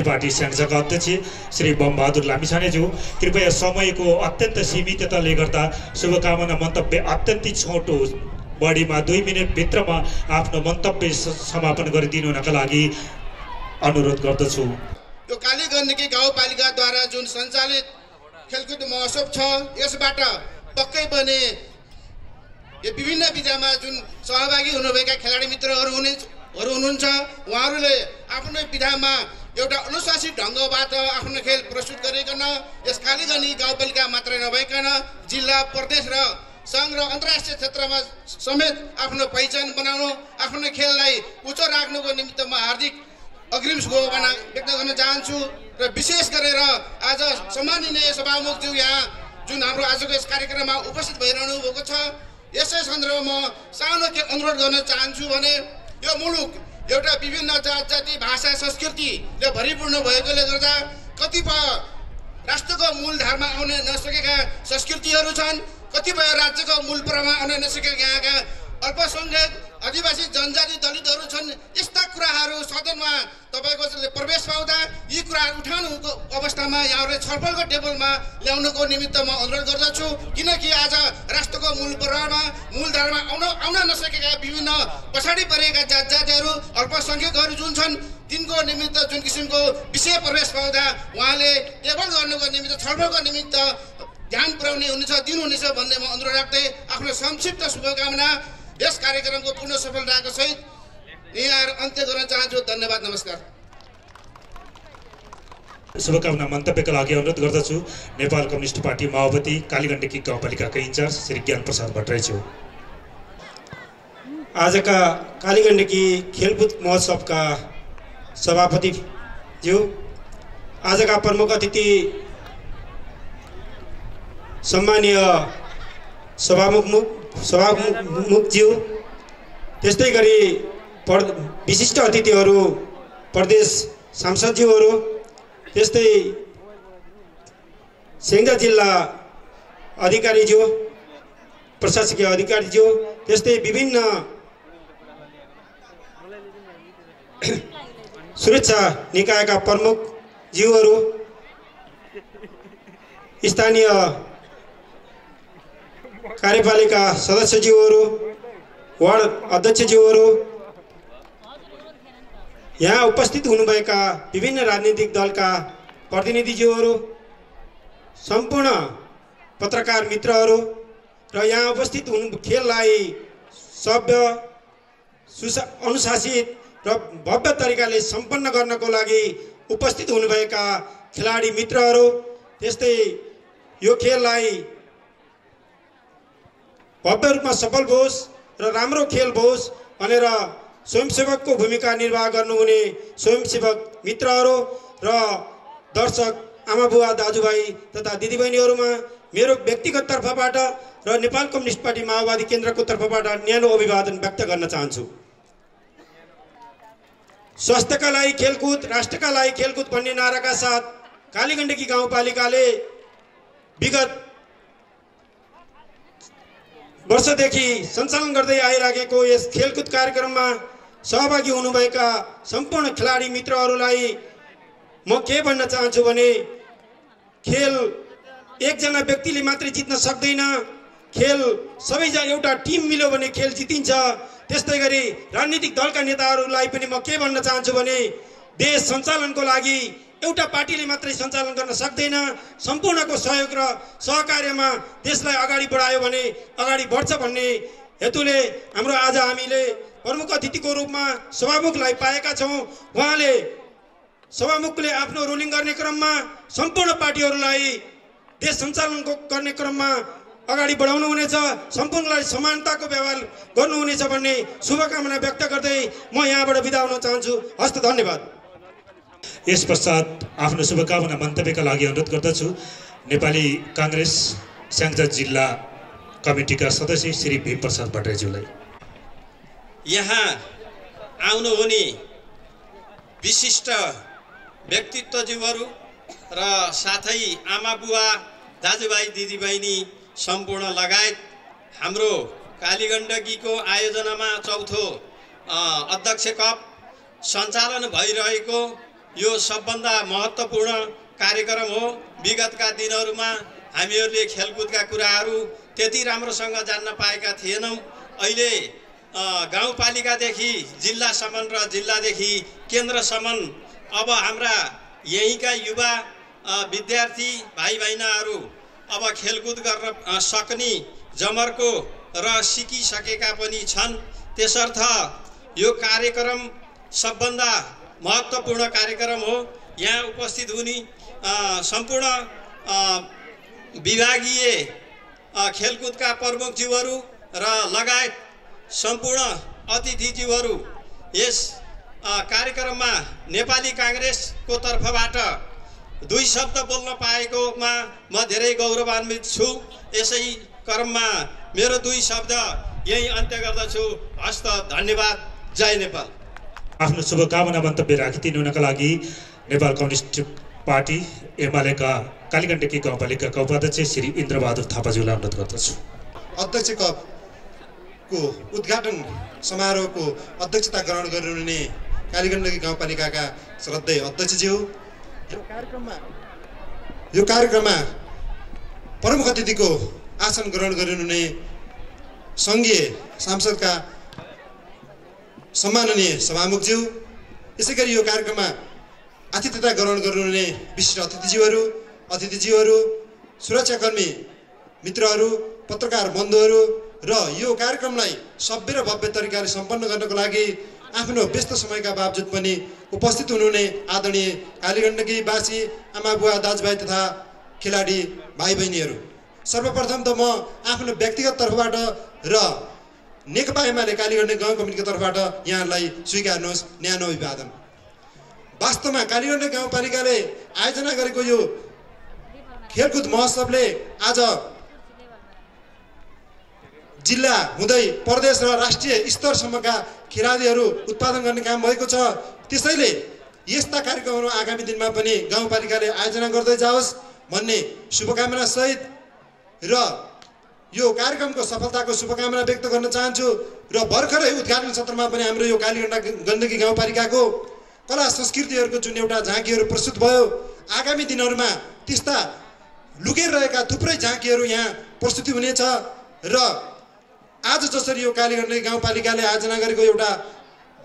पार्टी स्याङ्जाका अध्यक्ष श्री बमबहादुर लामिछानेज्यू कृपया समयको अत्यन्त सीमितताले गर्दा शुभकामना मन्तव्य अत्यन्तै छोटो बढीमा दुई मिनटभित्रमा आफ्नो मन्तव्य समापन गरिदिनु हुनका लागि अनुरोध गर्दछु यो काली गण्डकी गाउँपालिकाद्वारा जुन सञ्चालित खेलकुद महोत्सव छ यसबाट पक्कै पनि यो विभिन्न विधामा जुन सहभागी हुनुभएका खेलाडी मित्रहरू हुने हुनुहुन्छ। उहाँहरूले आफ्नो विधामा एउटा अनुशासित ढङ्गबाट आफ्नो खेल प्रस्तुत गरिकन यस कालीगण्डी गाउँपालिका मात्रै नभइकन जिल्ला प्रदेश र सङ्घ र अन्तर्राष्ट्रिय क्षेत्रमा समेत आफ्नो पहिचान बनाउनु आफ्नो खेललाई उच्च राख्नुको निमित्त म हार्दिक अग्रिम शुभकामना व्यक्त गर्न चाहन्छु र विशेष गरेर आज सम्माननीय सभामुखज्यू यहाँ जुन हाम्रो आजको यस कार्यक्रममा उपस्थित भइरहनु भएको छ यसै सन्दर्भमा सानो के अनुरोध गर्न चाहन्छु भने यो मुलुक एउटा विभिन्न जात जाति भाषा संस्कृतिले भरिपूर्ण भएकोले गर्दा कतिपय राष्ट्रको मूलधारमा आउन नसकेका संस्कृतिहरू छन् कतिपय राज्यको मूल परमा आउन नसकेका यहाँका अल्पसङ्ख्यक आदिवासी जनजाति दलितहरू छन्। यस्ता कुराहरू सदनमा तपाईँको प्रवेश पाउँदा यी कुराहरू उठाउनुको अवस्थामा यहाँहरूले छलफलको टेबलमा ल्याउनुको निमित्त म अनुरोध गर्दछु। किनकि आज राष्ट्रको मूल परमा मूलधारमा आउन आउन नसकेका विभिन्न पछाडि परेका जात जातिहरू अल्पसङ्ख्यकहरू जुन छन् तिनको निमित्त जुन किसिमको विषय प्रवेश पाउँदा उहाँले टेबल गर्नुको निमित्त छलफलको निमित्त ध्यान पुर्याउने हुनेछ दिनुहुनेछ भन्ने म अनुरोध राख्दै आफ्नो संक्षिप्त शुभकामना यस कार्यक्रमको पूर्ण सफलताको सहित यहाँ अन्त्य गर्न चाहन्छु। धन्यवाद नमस्कार। शुभकामना मन्तव्यका लागि अनुरोध गर्दछु। नेपाल कम्युनिस्ट पार्टी माओवादी कालीगण्डकी गाउँपालिकाका इन्चार्ज श्री ज्ञान प्रसाद भट्टराईज्यू। आजका कालीगण्डकी खेलकुद महोत्सवका सभापतिज्यू आजका प्रमुख अतिथि सम्मानीय सभामुख मुख सभामुखज्यू त्यस्तै गरी विशिष्ट अतिथिहरू प्रदेश सांसदज्यूहरू त्यस्तै स्याङ्जा जिल्ला अधिकारीज्यू प्रशासकीय अधिकारीज्यू त्यस्तै विभिन्न सुरक्षा निकायका प्रमुख ज्यूहरू स्थानीय कार्यपालिका सदस्यज्यूहरू वार्ड अध्यक्षज्यूहरू यहाँ उपस्थित हुनुभएका विभिन्न राजनीतिक दलका प्रतिनिधिज्यूहरू सम्पूर्ण पत्रकार मित्रहरू र यहाँ उपस्थित हुनु खेललाई सभ्य सुसा अनुशासित र भव्य तरिकाले सम्पन्न गर्नको लागि उपस्थित हुनुभएका खेलाडी मित्रहरू त्यस्तै यो खेललाई भव्य रूपमा सफल होस् र राम्रो खेल होस् भनेर स्वयंसेवकको भूमिका निर्वाह गर्नुहुने स्वयंसेवक मित्रहरू र दर्शक आमा बुवा दाजुभाइ तथा दिदीबहिनीहरूमा मेरो व्यक्तिगत तर्फबाट र नेपाल कम्युनिस्ट पार्टी माओवादी केन्द्रको तर्फबाट न्यानो अभिवादन व्यक्त गर्न चाहन्छु। स्वास्थ्यका लागि खेलकुद राष्ट्रका लागि खेलकुद भन्ने नाराका साथ कालीगण्डकी गाउँपालिकाले विगत वर्षदेखि सञ्चालन गर्दै आइराखेको यस खेलकुद कार्यक्रममा सहभागी हुनुभएका सम्पूर्ण खेलाडी मित्रहरूलाई म के भन्न चाहन्छु भने खेल एकजना व्यक्तिले मात्रै जित्न सक्दैन। खेल सबैजना एउटा टिम मिल्यो भने खेल जितिन्छ। त्यस्तै गरी राजनीतिक दलका नेताहरूलाई पनि म के भन्न चाहन्छु भने देश सञ्चालनको लागि एउटा पार्टीले मात्रै सञ्चालन गर्न सक्दैन। सम्पूर्णको सहयोग र सहकार्यमा देशलाई अगाडि बढायो भने अगाडि बढ्छ भन्ने हेतुले हाम्रो आज हामीले प्रमुख अतिथिको रूपमा सभामुखलाई पाएका छौँ। उहाँले सभामुखले आफ्नो रुलिङ गर्ने क्रममा सम्पूर्ण पार्टीहरूलाई देश सञ्चालनको गर्ने क्रममा अगाडि बढाउनु हुनेछ सम्पूर्णलाई समानताको व्यवहार गर्नुहुनेछ भन्ने शुभकामना व्यक्त गर्दै म यहाँबाट बिदा हुन चाहन्छु। हस्त धन्यवाद। यस पश्चात आफ्नो शुभकामना मन्तव्यका लागि अनुरोध गर्दछु। नेपाली काङ्ग्रेस स्याङ्जा जिल्ला कमिटीका सदस्य श्री भीमप्रसाद भट्टराईज्यूलाई। यहाँ आउनुहुने विशिष्ट व्यक्तित्वज्यूहरू र साथै आमा बुवा दाजुभाइ दिदीबहिनी सम्पूर्ण लगायत हाम्रो कालीगण्डकीको आयोजनामा चौथो अध्यक्ष कप सञ्चालन भइरहेको यो सबभन्दा महत्त्वपूर्ण कार्यक्रम हो। विगतका दिनहरूमा हामीहरूले खेलकुदका कुराहरू त्यति राम्रोसँग जान्न पाएका थिएनौँ। अहिले गाउँपालिकादेखि जिल्लासम्म र जिल्लादेखि केन्द्रसम्म अब हाम्रा यहीँका युवा विद्यार्थी भाइ बहिनाहरू अब खेलकुद गर्न सक्ने जमर्को र सिकिसकेका पनि छन्। त्यसर्थ यो कार्यक्रम सबभन्दा महत्त्वपूर्ण कार्यक्रम हो। यहाँ उपस्थित हुने सम्पूर्ण विभागीय खेलकुदका प्रमुखज्यूहरू र लगायत सम्पूर्ण अतिथिज्यूहरू यस कार्यक्रममा नेपाली काङ्ग्रेसको तर्फबाट दुई शब्द बोल्न पाएकोमा म धेरै गौरवान्वित छु। यसै क्रममा मेरो दुई शब्द यही अन्त्य गर्दछु। हस्त धन्यवाद। जय नेपाल। आफ्नो शुभकामना मन्तव्य राखिदिनु हुनका लागि नेपाल कम्युनिस्ट पार्टी एमालेका कालीगण्डकी गाउँपालिकाका उपाध्यक्ष श्री इन्द्रबहादुर थापाज्यूलाई अनुरोध गर्दछु। अध्यक्ष कपको उद्घाटन समारोहको अध्यक्षता ग्रहण गरिनुहुने कालीगण्डकी गाउँपालिकाका श्रद्धेय अध्यक्षज्यू यो कार्यक्रममा यो कार्यक्रममा प्रमुख अतिथिको आसन ग्रहण गरिनुहुने सङ्घीय सांसदका सम्माननीय सभामुखज्यू यसै गरी यो कार्यक्रममा आतिथ्यता ग्रहण गर्नुहुने विशिष्ट अतिथिज्यूहरू अतिथिज्यूहरू सुरक्षाकर्मी मित्रहरू पत्रकार बन्धुहरू र यो कार्यक्रमलाई सभ्य र भव्य तरिकाले सम्पन्न गर्नको लागि आफ्नो व्यस्त समयका बावजुद पनि उपस्थित हुनुहुने आदरणीय कालीगण्डकीवासी आमा बुवा दाजुभाइ तथा खेलाडी भाइ बहिनीहरू सर्वप्रथम त म आफ्नो व्यक्तिगत तर्फबाट र नेकपा एमाले कालीगण्डकी गाउँ कमिटीको तर्फबाट यहाँहरूलाई स्वीकार्नुहोस्। न्यानो अभिवादन। वास्तवमा कालीगण्डकी गाउँपालिकाले आयोजना गरेको यो खेलकुद महोत्सवले आज जिल्ला हुँदै प्रदेश र राष्ट्रिय स्तरसम्मका खेलाडीहरू उत्पादन गर्ने काम भएको छ। त्यसैले यस्ता कार्यक्रमहरू आगामी दिनमा पनि गाउँपालिकाले आयोजना गर्दै जाओस् भन्ने शुभकामना सहित र यो कार्यक्रमको सफलताको शुभकामना व्यक्त गर्न चाहन्छु र भर्खरै उद्घाटन सत्रमा पनि हाम्रो यो कालीगण्डा गण्डकी गाउँपालिकाको कला संस्कृतिहरूको जुन एउटा झाँकीहरू प्रस्तुत भयो आगामी दिनहरूमा त्यस्ता लुकेर रहेका थुप्रै झाँकीहरू यहाँ प्रस्तुति हुनेछ र आज जसरी यो कालीगण्डकी गाउँपालिकाले आयोजना गरेको एउटा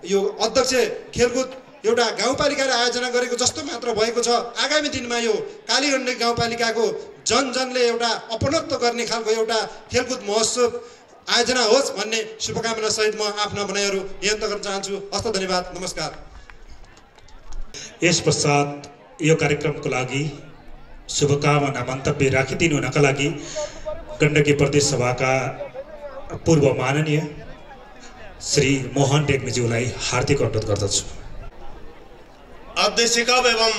यो अध्यक्ष खेलकुद एउटा गाउँपालिकाले आयोजना गरेको जस्तो मात्र भएको छ। आगामी दिनमा यो कालीगण्डकी गाउँपालिकाको जन जनले एउटा अपनत्व गर्ने खालको एउटा खेलकुद महोत्सव आयोजना होस् भन्ने शुभकामना सहित म आफ्ना भनाइहरू यन्त गर्न चाहन्छु। हस्त धन्यवाद। नमस्कार। यस पश्चात यो कार्यक्रमको लागि शुभकामना मन्तव्य राखिदिनु हुनका लागि गण्डकी प्रदेश सभाका पूर्व माननीय श्री मोहन रेग्मीज्यूलाई हार्दिक अनुरोध गर्दछु। अध्यक्ष कप एवं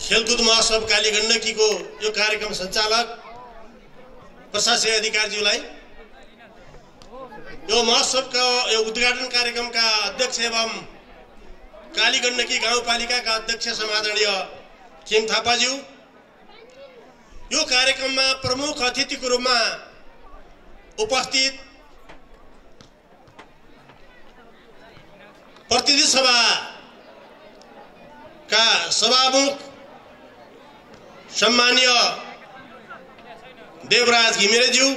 खेलकुद महोत्सव काली गण्डकीको यो कार्यक्रम सञ्चालक प्रशासकीय अधिकारीज्यूलाई यो महोत्सवको यो उद्घाटन कार्यक्रमका अध्यक्ष एवं काली गण्डकी गाउँपालिकाका अध्यक्ष समादरणीय खेम थापाज्यू। यो कार्यक्रममा प्रमुख अतिथिको रूपमा उपस्थित प्रतिनिधि सभाका सभामुख सम्मानीय देवराज घिमिरेज्यू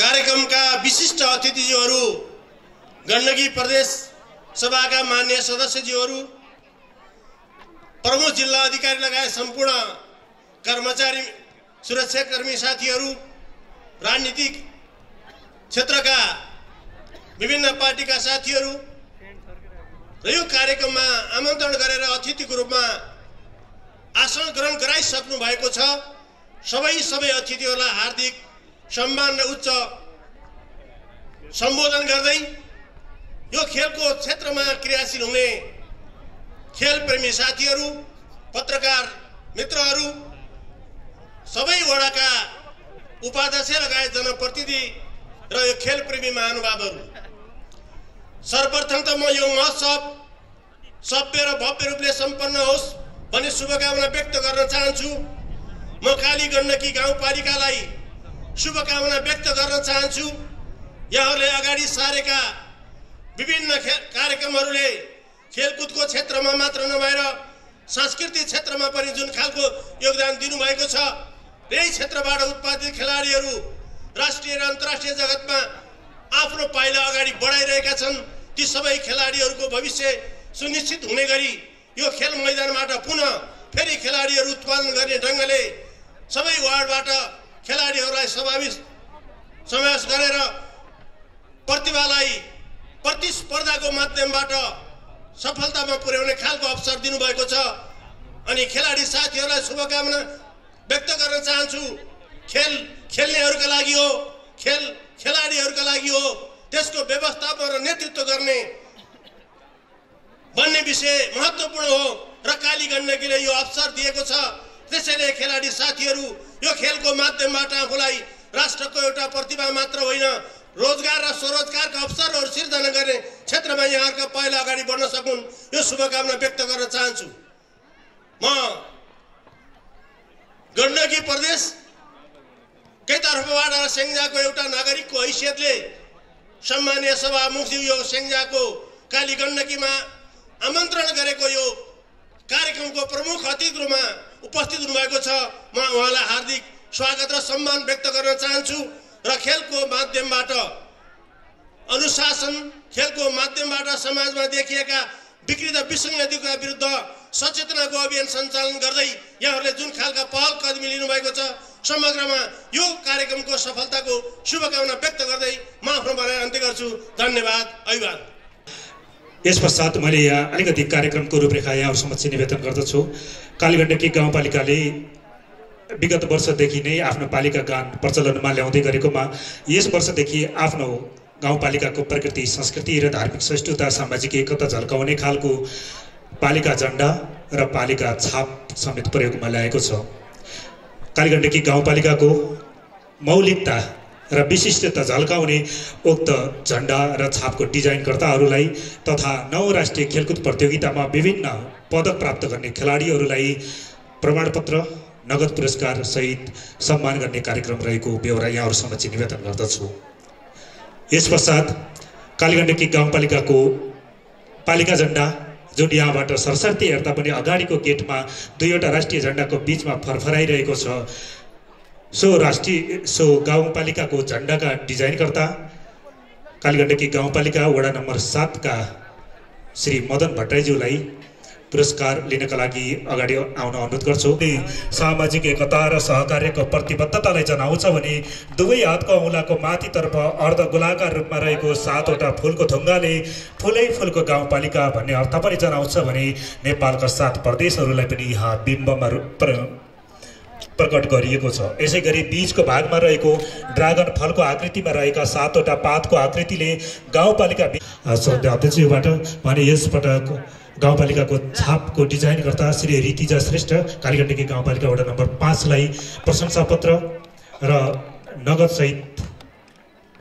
कार्यक्रमका विशिष्ट अतिथिज्यूहरू गण्डकी प्रदेश सभाका मान्य सदस्यज्यूहरू प्रमुख जिल्ला अधिकारी लगायत सम्पूर्ण कर्मचारी सुरक्षाकर्मी साथीहरू राजनीतिक क्षेत्रका विभिन्न पार्टीका साथीहरू र यो कार्यक्रममा आमन्त्रण गरेर अतिथिको रूपमा आसन ग्रहण गराइसक्नु भएको छ। सबै सबै अतिथिहरूलाई हार्दिक सम्मान र उच्च सम्बोधन गर्दै यो खेलको क्षेत्रमा क्रियाशील हुने खेल प्रेमी साथीहरू पत्रकार मित्रहरू सबै वडाका उपाध्यक्ष लगायत जनप्रतिनिधि र यो खेल प्रेमी महानुभावहरू। सर्वप्रथम त म यो महोत्सव सभ्य र भव्य रूपले सम्पन्न होस् भन्ने शुभकामना व्यक्त गर्न चाहन्छु। म काली गण्डकी गाउँपालिकालाई शुभकामना व्यक्त गर्न चाहन्छु। यहाँहरूले अगाडि सारेका विभिन्न खे कार्यक्रमहरूले खेलकुदको क्षेत्रमा मात्र नभएर सांस्कृतिक क्षेत्रमा पनि जुन खालको योगदान दिनुभएको छ यही क्षेत्रबाट उत्पादित खेलाडीहरू राष्ट्रिय र अन्तर्राष्ट्रिय जगतमा आफ्नो पाइला अगाडि बढाइरहेका छन् ती सबै खेलाडीहरूको भविष्य सुनिश्चित हुने गरी यो खेल मैदानबाट पुनः फेरि खेलाडीहरू उत्पादन गर्ने ढङ्गले सबै वार्डबाट खेलाडीहरूलाई समावेश समावेश गरेर प्रतिभालाई प्रतिस्पर्धाको माध्यमबाट सफलतामा पुर्याउने खालको अवसर दिनुभएको छ। अनि खेलाडी साथीहरूलाई शुभकामना व्यक्त गर्न चाहन्छु। खेल खेल्नेहरूका लागि हो। खेल खेलाडीहरूका लागि हो। त्यसको व्यवस्थापन र नेतृत्व गर्ने भन्ने विषय महत्त्वपूर्ण हो र काली गण्डकीले यो अवसर दिएको छ। त्यसैले खेलाडी साथीहरू यो खेलको माध्यमबाट आफूलाई राष्ट्रको एउटा प्रतिभा मात्र होइन रोजगार र स्वरोजगारका अवसरहरू सिर्जना गर्ने क्षेत्रमा यहाँहरूका पहिला अगाडि बढ्न सकुन् यो शुभकामना व्यक्त गर्न चाहन्छु। म गण्डकी प्रदेश तर्फबाट सेङ्जाको एउटा नागरिकको हैसियतले सम्मानीय सभामुखज्यू यो सेङ्जाको काली गण्डकीमा आमन्त्रण गरेको यो कार्यक्रमको प्रमुख अतिथि रूपमा उपस्थित हुनुभएको छ म उहाँलाई हार्दिक स्वागत र सम्मान व्यक्त गर्न चाहन्छु र खेलको माध्यमबाट अनुशासन खेलको माध्यमबाट समाजमा देखिएका विकृत विसङ्गतिका विरुद्ध सचेतनाको अभियान सञ्चालन गर्दै यहाँहरूले जुन खालका पहल कदमी लिनुभएको छ समग्रमा यो कार्यक्रमको सफलताको शुभकामना व्यक्त गर्दै म आफ्नो भनाइ अन्त्य गर्छु। धन्यवाद अभिवाद यस पश्चात मैले यहाँ अलिकति कार्यक्रमको रूपरेखा यहाँहरू समक्ष निवेदन गर्दछु। कालीगण्डकी गाउँपालिकाले विगत वर्षदेखि नै आफ्नो पालिका गान प्रचलनमा ल्याउँदै गरेकोमा यस वर्षदेखि आफ्नो गाउँपालिकाको प्रकृति संस्कृति र धार्मिक सहिष्णुता सामाजिक एकता झल्काउने खालको पालिका झन्डा र पालिका छाप समेत प्रयोगमा ल्याएको छ। कालीगण्डकी गाउँपालिकाको मौलिकता र विशिष्टता झल्काउने उक्त झन्डा र छापको डिजाइनकर्ताहरूलाई तथा नौ राष्ट्रिय खेलकुद प्रतियोगितामा विभिन्न पदक प्राप्त गर्ने खेलाडीहरूलाई प्रमाणपत्र नगद पुरस्कार सहित सम्मान गर्ने कार्यक्रम रहेको बेहोरा यहाँहरू समक्ष निवेदन गर्दछु। यस पश्चात कालीगण्डकी गाउँपालिकाको पालिका झन्डा जुन यहाँबाट सरसर्ती हेर्दा पनि अगाडिको गेटमा दुईवटा राष्ट्रिय झन्डाको बिचमा फरफराइरहेको छ। सो राष्ट्रिय सो गाउँपालिकाको झन्डाका डिजाइनकर्ता कालीगण्डकी गाउँपालिका वडा नम्बर सातका श्री मदन भट्टराईज्यूलाई पुरस्कार लिनका लागि अगाडि आउन अनुरोध गर्छु। सामाजिक एकता र सहकार्यको प्रतिबद्धतालाई जनाउँछ भने दुवै हातको औँलाको माथितर्फ अर्ध गोलाकार रूपमा रहेको सातवटा फुलको ढुङ्गाले फुलै फुलको गाउँपालिका भन्ने अर्थ पनि जनाउँछ भने नेपालका सात प्रदेशहरूलाई पनि यहाँ बिम्बमा रूप प्र- प्रकट गरिएको छ। यसै गरी बिचको भागमा रहेको ड्रागन फलको आकृतिमा रहेका सातवटा पातको आकृतिले गाउँपालिका श्रद्धा अध्यक्षबाट भने यसपटक गाउँपालिकाको छापको डिजाइनकर्ता श्री रितिजा श्रेष्ठ कालीगण्डकी गाउँपालिका वडा नम्बर पाँचलाई प्रशंसापत्र र नगदसहित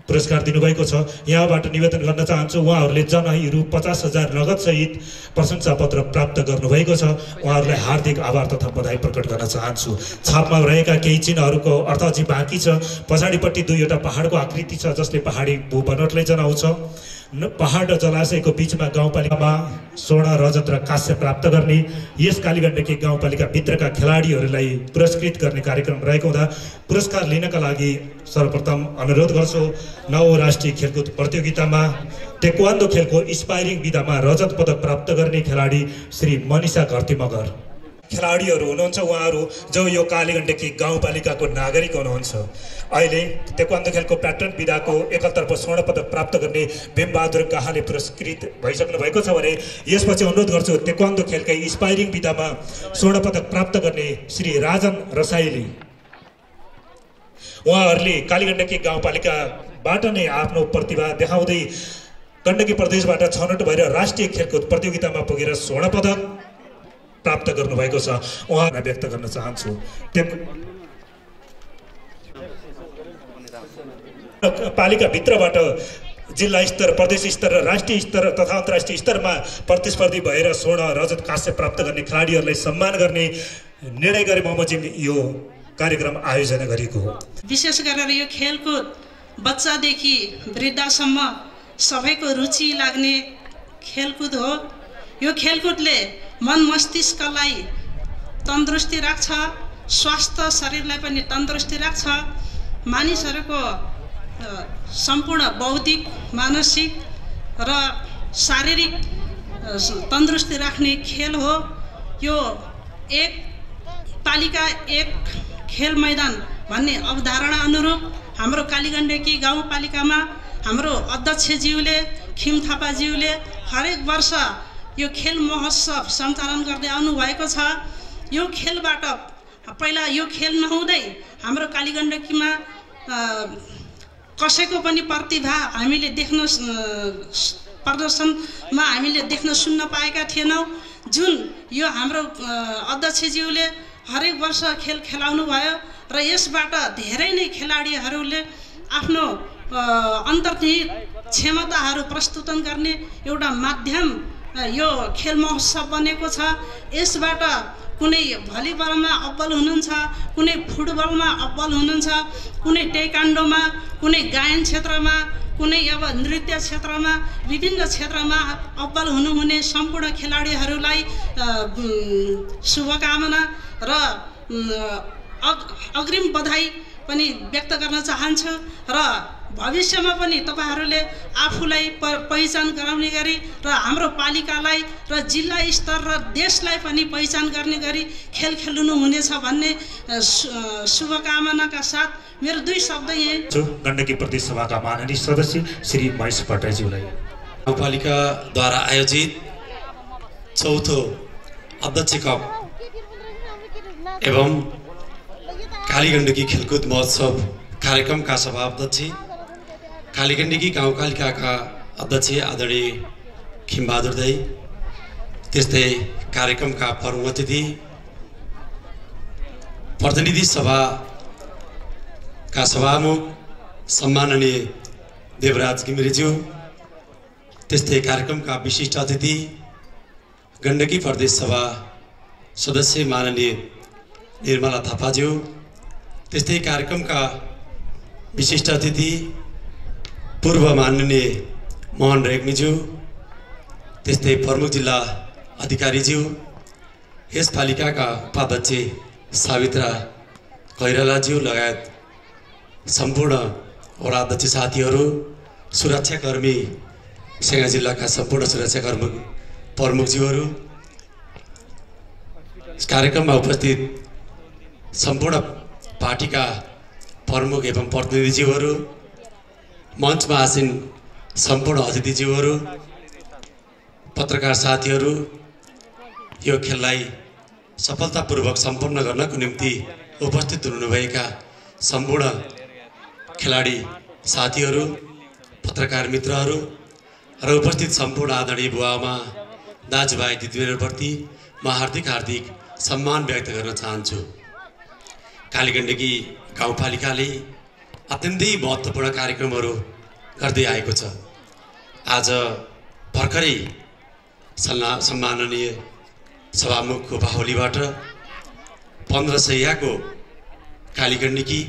पुरस्कार दिनुभएको छ। यहाँबाट निवेदन गर्न चाहन्छु उहाँहरूले जनही रु पचास हजार नगदसहित प्रशंसापत्र प्राप्त गर्नुभएको छ। उहाँहरूलाई हार्दिक आभार तथा बधाई प्रकट गर्न चाहन्छु। छापमा रहेका केही चिन्हहरूको अर्थ अझै बाँकी छ। पछाडिपट्टि दुईवटा पहाडको आकृति छ जसले पहाडी भू बनोटलाई जनाउँछ। पहाड र जलाशयको बिचमा गाउँपालिकामा स्वर्ण रजत र काँस्य प्राप्त गर्ने यस कालीगण्डकी गाउँपालिकाभित्रका खेलाडीहरूलाई पुरस्कृत गर्ने कार्यक्रम रहेको हुँदा पुरस्कार लिनका लागि सर्वप्रथम अनुरोध गर्छु। नौ राष्ट्रिय खेलकुद प्रतियोगितामा टेक्वान्डो खेलको स्पाइरिङ विधामा रजत पदक प्राप्त गर्ने खेलाडी श्री मनिषा घरती मगर खेलाडीहरू हुनुहुन्छ उहाँहरू जो यो कालीगण्डकी गाउँपालिकाको नागरिक हुनुहुन्छ। अहिले तेक्वान्दो खेलको प्याटर्न विधाको स्वर्ण पदक प्राप्त गर्ने भीमबहादुर गाहाले पुरस्कृत भइसक्नु भएको छ भने यसपछि अनुरोध गर्छु तेक्वान्दो खेलकै स्पाइरिङ विधामा स्वर्ण पदक प्राप्त गर्ने श्री राजन रसाइली। उहाँहरूले कालीगण्डकी गाउँपालिकाबाट नै आफ्नो प्रतिभा देखाउँदै गण्डकी प्रदेशबाट छनौट भएर राष्ट्रिय खेलकुद प्रतियोगितामा पुगेर स्वर्ण पदक प्राप्त गर्नुभएको छ। उहाँलाई व्यक्त गर्न चाहन्छु। पालिकाभित्रबाट जिल्ला स्तर प्रदेश स्तर र राष्ट्रिय स्तर तथा अन्तर्राष्ट्रिय स्तरमा प्रतिस्पर्धी भएर स्वर्ण रजत काँस्य प्राप्त गर्ने खेलाडीहरूलाई सम्मान गर्ने निर्णय गरे बमोजिम यो कार्यक्रम आयोजना गरिएको हो। विशेष गरेर यो खेलकुद बच्चादेखि वृद्धसम्म सबैको रुचि लाग्ने खेलकुद हो। यो खेलकुदले मन मस्तिष्कलाई तन्दुरुस्ती राख्छ स्वास्थ्य शरीरलाई पनि तन्दुरुस्ती राख्छ। मानिसहरूको सम्पूर्ण बौद्धिक मानसिक र शारीरिक तन्दुरुस्ती राख्ने खेल हो। यो एक पालिका एक खेल मैदान भन्ने अवधारणा अनुरूप हाम्रो कालीगण्डकी गाउँपालिकामा हाम्रो अध्यक्षज्यूले खिम थापाज्यूले हरेक वर्ष यो खेल महोत्सव सञ्चालन गर्दै आउनुभएको छ। यो खेलबाट पहिला यो खेल नहुँदै हाम्रो कालीगण्डकीमा कसैको पनि प्रतिभा हामीले देख्न प्रदर्शनमा हामीले देख्न सुन्न पाएका थिएनौँ। जुन यो हाम्रो अध्यक्षज्यूले हरेक वर्ष खेल खेलाउनु भयो र यसबाट धेरै नै खेलाडीहरूले आफ्नो अन्तर्निहित क्षमताहरू प्रस्तुतन गर्ने एउटा माध्यम यो खेल महोत्सव बनेको छ। यसबाट कुनै भलिबलमा अब्बल हुनुहुन्छ कुनै फुटबलमा अब्बल हुनुहुन्छ कुनै टेकान्डोमा कुनै गायन क्षेत्रमा कुनै अब नृत्य क्षेत्रमा विभिन्न क्षेत्रमा अब्बल हुनुहुने सम्पूर्ण खेलाडीहरूलाई शुभकामना र अग्रिम बधाई पनि व्यक्त गर्न चाहन्छु र भविष्यमा पनि तपाईँहरूले आफूलाई प पहिचान गराउने गरी र हाम्रो पालिकालाई र जिल्ला स्तर र देशलाई पनि पहिचान गर्ने गरी खेल खेल्नु हुनेछ भन्ने शुभकामनाका साथ मेरो दुई शब्द यही। गण्डकी प्रदेश सभाका माननीय सदस्य श्री महेश भट्टराईज्यूलाई। गाउँपालिकाद्वारा आयोजित चौथो अध्यक्ष कप एवं कालीगण्डकी खेलकुद महोत्सव कार्यक्रमका सभाध्यक्ष कालीगण्डकी गाउँपालिकाका अध्यक्ष आदरणीय खिमबहादुर दाई त्यस्तै कार्यक्रमका प्रमुख अतिथि प्रतिनिधि सभाका सभामुख सम्माननीय देवराज घिमिरेज्यू त्यस्तै कार्यक्रमका विशिष्ट अतिथि गण्डकी प्रदेश सभा सदस्य माननीय निर्मला थापाज्यू त्यस्तै कार्यक्रमका विशिष्ट अतिथि पूर्व माननीय मोहन रेग्मीज्यू त्यस्तै प्रमुख जिल्ला अधिकारीज्यू यस पालिकाका उपाध्यक्ष सावित्रा कैरालाज्यू लगायत सम्पूर्ण वडा अध्यक्ष साथीहरू सुरक्षाकर्मी सेगा जिल्लाका सम्पूर्ण सुरक्षाकर्मी प्रमुखज्यूहरू कार्यक्रममा उपस्थित सम्पूर्ण पार्टीका प्रमुख एवं प्रतिनिधिज्यूहरू मञ्चमा आसीन सम्पूर्ण अतिथिज्यूहरू पत्रकार साथीहरू यो खेललाई सफलतापूर्वक सम्पन्न गर्नको निम्ति उपस्थित हुनुभएका सम्पूर्ण खेलाडी साथीहरू पत्रकार मित्रहरू र उपस्थित सम्पूर्ण आदरणीय बुवामा दाजुभाइ दिदीबहिनीहरूप्रति म हार्दिक हार्दिक सम्मान व्यक्त गर्न चाहन्छु। कालीगण्डकी गाउँपालिकाले अत्यन्तै महत्त्वपूर्ण कार्यक्रमहरू गर्दै आएको छ। आज भर्खरै सल्ला सम्माननीय सभामुखको बाहुलीबाट पन्ध्र सयको कालीगण्डकी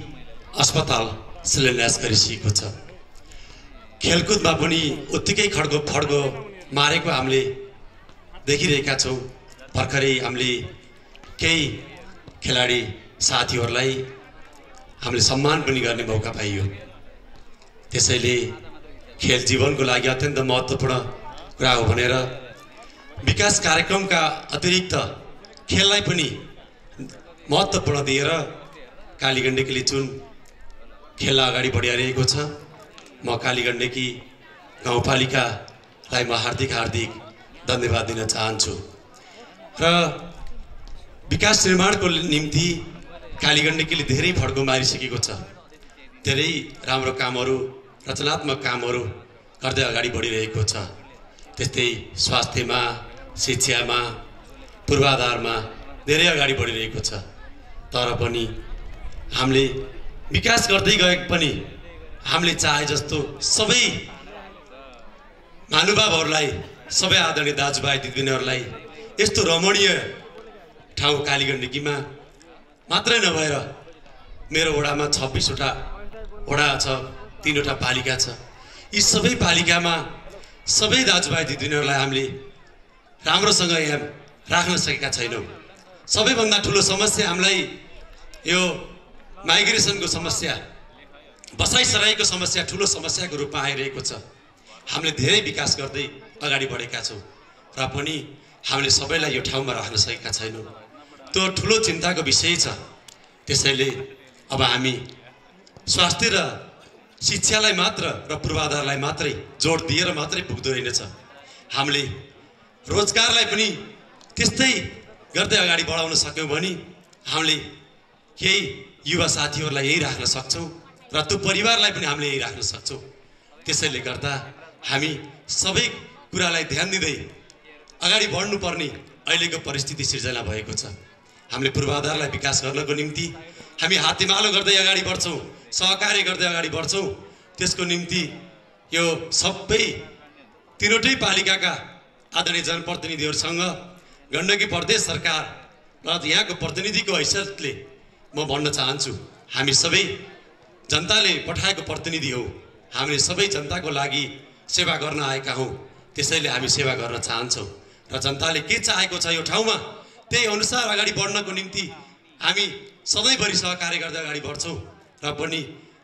अस्पताल शिलान्यास गरिसकेको छ। खेलकुदमा पनि उत्तिकै खड्गो फड्गो मारेको हामीले देखिरहेका छौँ। भर्खरै हामीले केही खेलाडी साथीहरूलाई हामीले सम्मान पनि गर्ने मौका पाइयो त्यसैले खेल जीवनको लागि अत्यन्त महत्त्वपूर्ण कुरा हो भनेर विकास कार्यक्रमका अतिरिक्त खेललाई पनि महत्त्वपूर्ण दिएर कालीगण्डकीले जुन खेल अगाडि बढिरहेको छ। म कालीगण्डकी गाउँपालिकालाई म हार्दिक हार्दिक धन्यवाद दिन चाहन्छु। र विकास निर्माणको निम्ति कालीगण्डकीले धेरै फड्को मारिसकेको छ। धेरै राम्रो कामहरू रचनात्मक कामहरू गर्दै अगाडि बढिरहेको छ। त्यस्तै स्वास्थ्यमा शिक्षामा पूर्वाधारमा धेरै अगाडि बढिरहेको छ। तर पनि हामीले विकास गर्दै गए पनि हामीले चाहे जस्तो सबै महानुभावहरूलाई सबै आदरणीय दाजुभाइ दिदीबहिनीहरूलाई यस्तो रमणीय ठाउँ कालीगण्डकीमा मात्रै नभएर मेरो वडामा छब्बिसवटा वडा छ तिनवटा पालिका छ। यी सबै पालिकामा सबै दाजुभाइ दिदीबहिनीहरूलाई हामीले राम्रोसँग यहाँ राख्न सकेका छैनौँ। सबैभन्दा ठुलो समस्या हामीलाई यो माइग्रेसनको समस्या बसाइसराईको समस्या ठुलो समस्याको रूपमा आइरहेको छ। हामीले धेरै विकास गर्दै अगाडि बढेका छौँ र पनि हामीले सबैलाई यो ठाउँमा राख्न सकेका छैनौँ। त्यो ठुलो चिन्ताको विषय छ। त्यसैले अब हामी स्वास्थ्य र शिक्षालाई मात्र र पूर्वाधारलाई मात्रै जोड दिएर मात्रै पुग्दो रहेनछ हामीले रोजगारलाई पनि त्यस्तै गर्दै अगाडि बढाउन सक्यौँ भने हामीले केही युवा साथीहरूलाई यही राख्न सक्छौँ र त्यो परिवारलाई पनि हामीले यही राख्न सक्छौँ। त्यसैले गर्दा हामी सबै कुरालाई ध्यान दिँदै अगाडि बढ्नुपर्ने अहिलेको परिस्थिति सिर्जना भएको छ। हामीले पूर्वाधारलाई विकास गर्नको निम्ति हामी हातेमालो गर्दै अगाडि बढ्छौँ सहकार्य गर्दै अगाडि बढ्छौँ। त्यसको निम्ति यो सबै तिनवटै पालिकाका आदरणीय जनप्रतिनिधिहरूसँग गण्डकी प्रदेश सरकार र यहाँको प्रतिनिधिको हैसियतले म भन्न चाहन्छु हामी सबै जनताले पठाएको प्रतिनिधि हौ। हामीले सबै जनताको लागि सेवा गर्न आएका हौँ। त्यसैले हामी सेवा गर्न चाहन्छौँ। र जनताले के चाहेको छ यो ठाउँमा त्यही अनुसार अगाडि बढ्नको निम्ति हामी सधैँभरि सहकार्य गर्दै अगाडि बढ्छौँ र पनि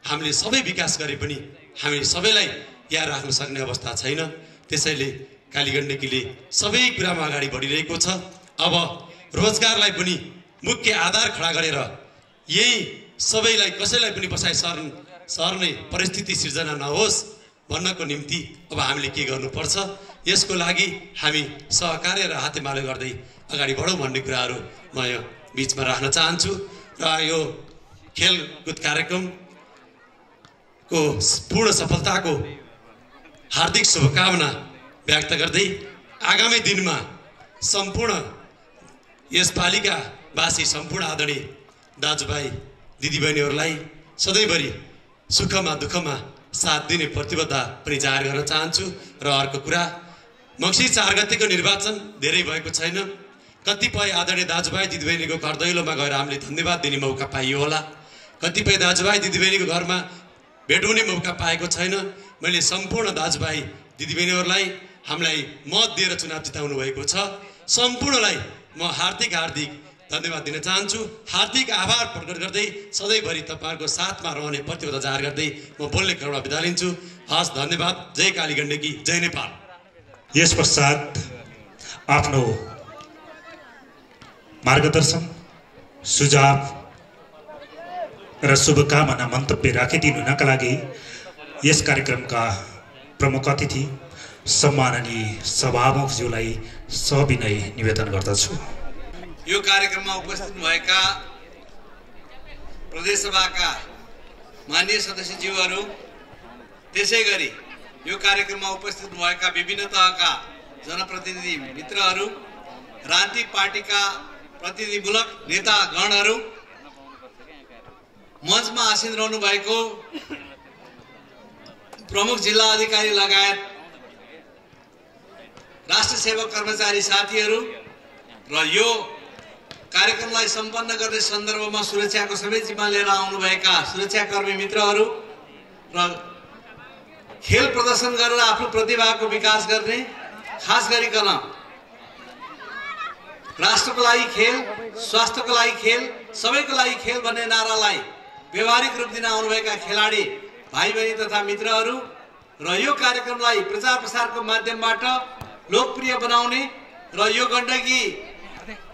हामीले सबै विकास गरे पनि हामी सबैलाई यहाँ राख्न सक्ने अवस्था छैन। त्यसैले कालीगण्डकीले सबै कुरामा अगाडि बढिरहेको छ। अब रोजगारलाई पनि मुख्य आधार खडा गरेर यही सबैलाई कसैलाई पनि बसाइ सर्न सर्ने परिस्थिति सिर्जना नहोस् भन्नको निम्ति अब हामीले के गर्नुपर्छ? यसको लागि हामी सहकार्य र हातेमालो गर्दै अगाडि बढौँ भन्ने कुराहरू म यो बिचमा राख्न चाहन्छु र यो खेलकुद कार्यक्रमको पूर्ण सफलताको हार्दिक शुभकामना व्यक्त गर्दै आगामी दिनमा सम्पूर्ण यस पालिकावासी सम्पूर्ण आदरणीय दाजुभाइ दिदीबहिनीहरूलाई सधैँभरि सुखमा दुःखमा साथ दिने प्रतिबद्धता पनि जाहेर गर्न चाहन्छु र अर्को कुरा मङ्सिर चार गतिको निर्वाचन धेरै भएको छैन। कतिपय आदरणीय दाजुभाइ दिदीबहिनीको घर दैलोमा गएर हामीले धन्यवाद दिने मौका पाइयो होला। कतिपय दाजुभाइ दिदीबहिनीको घरमा भेट हुने मौका पाएको छैन। मैले सम्पूर्ण दाजुभाइ दिदीबहिनीहरूलाई हामीलाई मत दिएर चुनाव जिताउनु भएको छ। सम्पूर्णलाई म हार्दिक हार्दिक धन्यवाद दिन चाहन्छु। हार्दिक आभार प्रकट गर्दै सधैँभरि तपाईँहरूको साथमा रहने प्रतिबद्धता जाहेर गर्दै म बोल्ने क्रममा बिदा लिन्छु। हस् धन्यवाद। जय काली गण्डकी जय नेपाल। यस पश्चात आफ्नो मार्गदर्शन सुझाव र शुभकामना मन्तव्य राखिदिनु हुनका लागि यस कार्यक्रमका प्रमुख अतिथि सम्माननीय सभामुखज्यूलाई सविनय निवेदन गर्दछु। यो कार्यक्रममा उपस्थित भएका प्रदेशसभाका मान्य सदस्यज्यूहरू त्यसै गरी यो कार्यक्रममा उपस्थित भएका विभिन्न तहका जनप्रतिनिधि मित्रहरू राजनीतिक पार्टीका प्रतिनिधिमूलक नेतागणहरू मञ्चमा आसीन रहनु भएको प्रमुख जिल्ला अधिकारी लगायत राष्ट्र सेवक कर्मचारी साथीहरू र यो कार्यक्रमलाई सम्पन्न गर्ने सन्दर्भमा सुरक्षाको सबै जिम्मा लिएर आउनुभएका सुरक्षाकर्मी मित्रहरू र खेल प्रदर्शन गरेर आफ्नो प्रतिभाको विकास गर्ने खास गरिकन राष्ट्रको लागि खेल स्वास्थ्यको लागि खेल सबैको लागि खेल भन्ने नारालाई व्यवहारिक रूप दिन आउनुभएका खेलाडी भाइ बहिनी तथा मित्रहरू र यो कार्यक्रमलाई प्रचार प्रसारको माध्यमबाट लोकप्रिय बनाउने र यो गण्डकी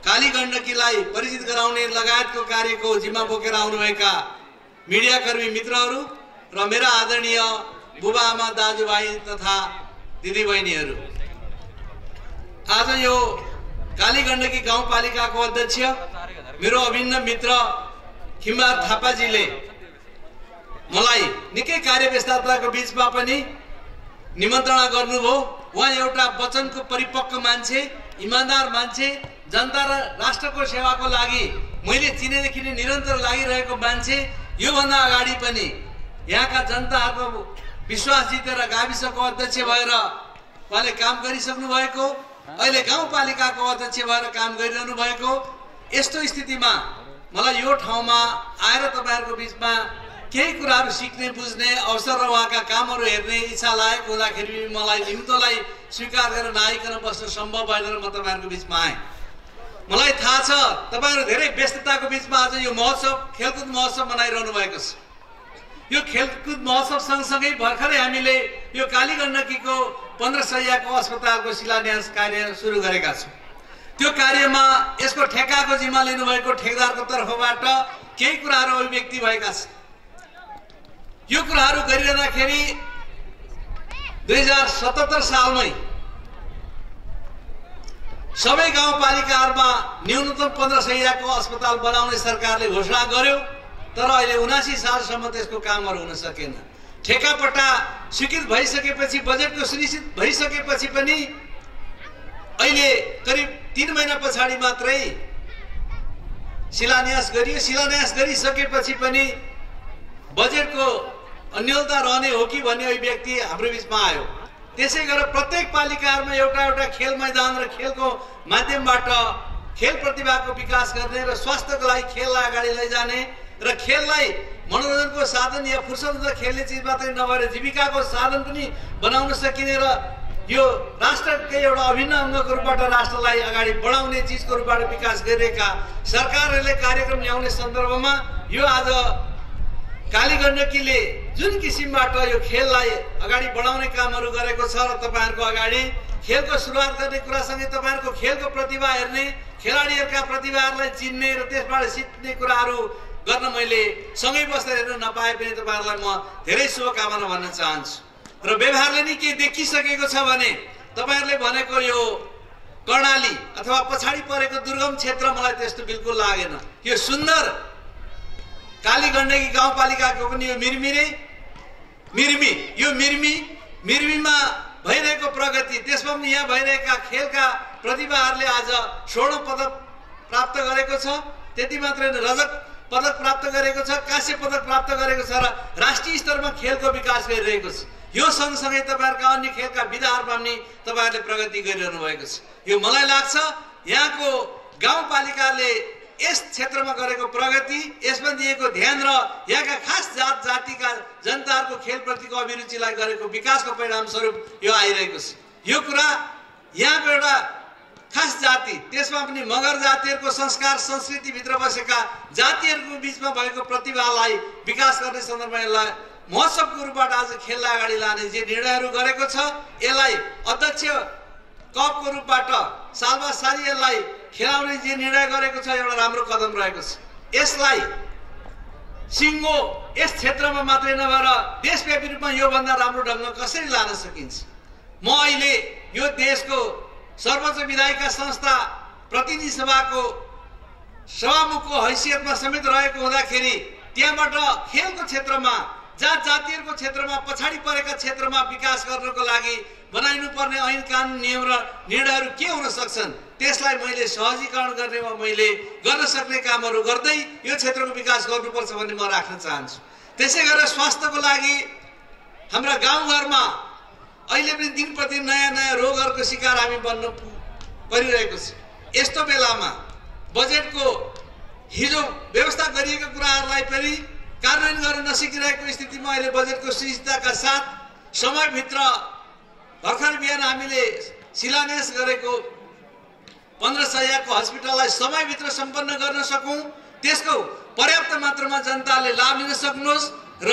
काली गण्डकीलाई परिचित गराउने लगायतको कार्यको जिम्मा बोकेर आउनुभएका मिडियाकर्मी मित्रहरू र मेरा आदरणीय बुबा आमा दाजुभाइ तथा दिदीबहिनीहरू। आज यो काली गण्डकी गाउँपालिकाको अध्यक्ष मेरो अभिन्न मित्र खिम्बार थापाजीले मलाई निकै कार्यव्यस्तताको बिचमा पनि निमन्त्रणा गर्नुभयो। उहाँ एउटा वचनको परिपक्व मान्छे इमान्दार मान्छे जनता र राष्ट्रको सेवाको लागि मैले चिनेदेखि नै निरन्तर लागिरहेको मान्छे। योभन्दा अगाडि पनि यहाँका जनताहरूको विश्वास जितेर गाविसको अध्यक्ष भएर उहाँले काम गरिसक्नु भएको अहिले गाउँपालिकाको अध्यक्ष भएर काम गरिरहनु भएको। यस्तो स्थितिमा मलाई यो ठाउँमा आएर तपाईँहरूको बिचमा केही कुराहरू सिक्ने बुझ्ने अवसर र उहाँका कामहरू हेर्ने इच्छा लागेको हुँदाखेरि मलाई निम्तोलाई स्वीकार गरेर नआइकन बस्न सम्भव भएन म तपाईँहरूको बिचमा आएँ। मलाई थाहा छ तपाईँहरू धेरै व्यस्तताको बिचमा आज यो महोत्सव खेलकुद महोत्सव मनाइरहनु भएको छ। यो खेलकुद महोत्सव सँगसँगै भर्खरै हामीले यो काली गण्डकीको पन्ध्र सयको अस्पतालको शिलान्यास कार्य सुरु गरेका छौँ। त्यो कार्यमा यसको ठेकाको जिम्मा लिनुभएको ठेकदारको तर्फबाट केही कुराहरू अभिव्यक्ति भएका छन्। यो कुराहरू गरिरहँदाखेरि दुई हजार सतहत्तर सालमै सबै गाउँपालिकाहरूमा न्यूनतम पन्ध्र सयको अस्पताल बनाउने सरकारले घोषणा गर्यो। तर अहिले उनासी सालसम्म त्यसको कामहरू हुन सकेन। ठेकापट्टा स्वीकृत भइसकेपछि बजेटको सुनिश्चित भइसकेपछि पनि अहिले करिब तिन महिना पछाडि मात्रै शिलान्यास गरियो। शिलान्यास गरिसकेपछि पनि बजेटको अन्यलता रहने हो कि भन्ने अभिव्यक्ति हाम्रो बिचमा आयो। त्यसै गरेर प्रत्येक पालिकाहरूमा एउटा एउटा खेल मैदान र खेलको माध्यमबाट खेल प्रतिभाको विकास गर्ने र स्वास्थ्यको लागि खेललाई अगाडि लैजाने र खेललाई मनोरञ्जनको साधन या फुर्सद हुँदा खेल्ने चिज मात्रै नभएर जीविकाको साधन पनि बनाउन सकिने र यो राष्ट्रकै एउटा अभिन्न अङ्गको रूपबाट राष्ट्रलाई अगाडि बढाउने चिजको रूपबाट विकास गरिरहेका सरकारहरूले कार्यक्रम ल्याउने सन्दर्भमा यो आज काली गण्डकीले जुन किसिमबाट यो खेललाई अगाडि बढाउने कामहरू गरेको छ र तपाईँहरूको अगाडि खेलको सुरुवात गर्ने कुरासँगै तपाईँहरूको खेलको प्रतिभा हेर्ने खेलाडीहरूका प्रतिभाहरूलाई चिन्ने र त्यसबाट सिक्ने कुराहरू गर्न मैले सँगै बसेर हेर्न नपाए पनि तपाईँहरूलाई म धेरै शुभकामना भन्न चाहन्छु। र व्यवहारले नै के देखिसकेको छ भने तपाईँहरूले भनेको यो कर्णाली अथवा पछाडि परेको दुर्गम क्षेत्र मलाई त्यस्तो बिल्कुल लागेन। यो सुन्दर काली गण्डकी गाउँपालिकाको पनि यो मिरमिरे मिर्मी यो मिर्मी मिर्मीमा भइरहेको प्रगति त्यसमा पनि यहाँ भइरहेका खेलका प्रतिभाहरूले आज स्वर्ण पदक प्राप्त गरेको छ। त्यति मात्रै रजत पदक प्राप्त गरेको छ काँस्य पदक प्राप्त गरेको छ र राष्ट्रिय स्तरमा खेलको विकास गरिरहेको छ। यो सँगसँगै तपाईँहरूका अन्य खेलका विधाहरूमा पनि तपाईँहरूले प्रगति गरिरहनु भएको छ। यो मलाई लाग्छ यहाँको गाउँपालिकाले यस क्षेत्रमा गरेको प्रगति यसमा दिएको ध्यान र यहाँका खास जात जातिका जनताहरूको खेलप्रतिको अभिरुचिलाई गरेको विकासको परिणामस्वरूप यो आइरहेको छ। यो कुरा यहाँको एउटा खास जाति त्यसमा पनि मगर जातिहरूको संस्कार संस्कृतिभित्र बसेका जातिहरूको बिचमा भएको प्रतिभालाई विकास गर्ने सन्दर्भमा यसलाई महोत्सवको रूपबाट आज खेललाई अगाडि लाने जे निर्णयहरू गरेको छ यसलाई अध्यक्ष कपको रूपबाट सालमा सारी यसलाई खेलाउने जे निर्णय गरेको छ एउटा राम्रो कदम रहेको छ। यसलाई सिङ्गो यस क्षेत्रमा मात्रै नभएर देशव्यापी रूपमा योभन्दा राम्रो ढङ्गमा कसरी लान सकिन्छ? म अहिले यो देशको सर्वोच्च विधायिका संस्था प्रतिनिधि सभाको सभामुखको हैसियतमा समेत रहेको हुँदाखेरि त्यहाँबाट खेलको क्षेत्रमा जात जातिहरूको क्षेत्रमा पछाडि परेका क्षेत्रमा विकास गर्नको लागि बनाइनु पर्ने ऐन कानुन नियम र निर्णयहरू के हुन सक्छन् त्यसलाई मैले सहजीकरण गर्ने वा मैले गर्न सक्ने कामहरू गर्दै यो क्षेत्रको विकास गर्नुपर्छ भन्ने म राख्न चाहन्छु। त्यसै गरेर स्वास्थ्यको लागि हाम्रा गाउँघरमा अहिले पनि दिन प्रतिदिन नयाँ नयाँ रोगहरूको शिकार हामी बन्न परिरहेको छ। यस्तो बेलामा बजेटको हिजो व्यवस्था गरिएका कुराहरूलाई पनि कार्यान्वयन गर्न नसकिरहेको स्थितिमा अहिले बजेटको सुनिश्चितताका साथ समयभित्र भर्खर बिहान हामीले शिलान्यास गरेको पन्ध्र सयको हस्पिटललाई समयभित्र सम्पन्न गर्न सकौँ। त्यसको पर्याप्त मात्रामा जनताले लाभ लिन सक्नुहोस् र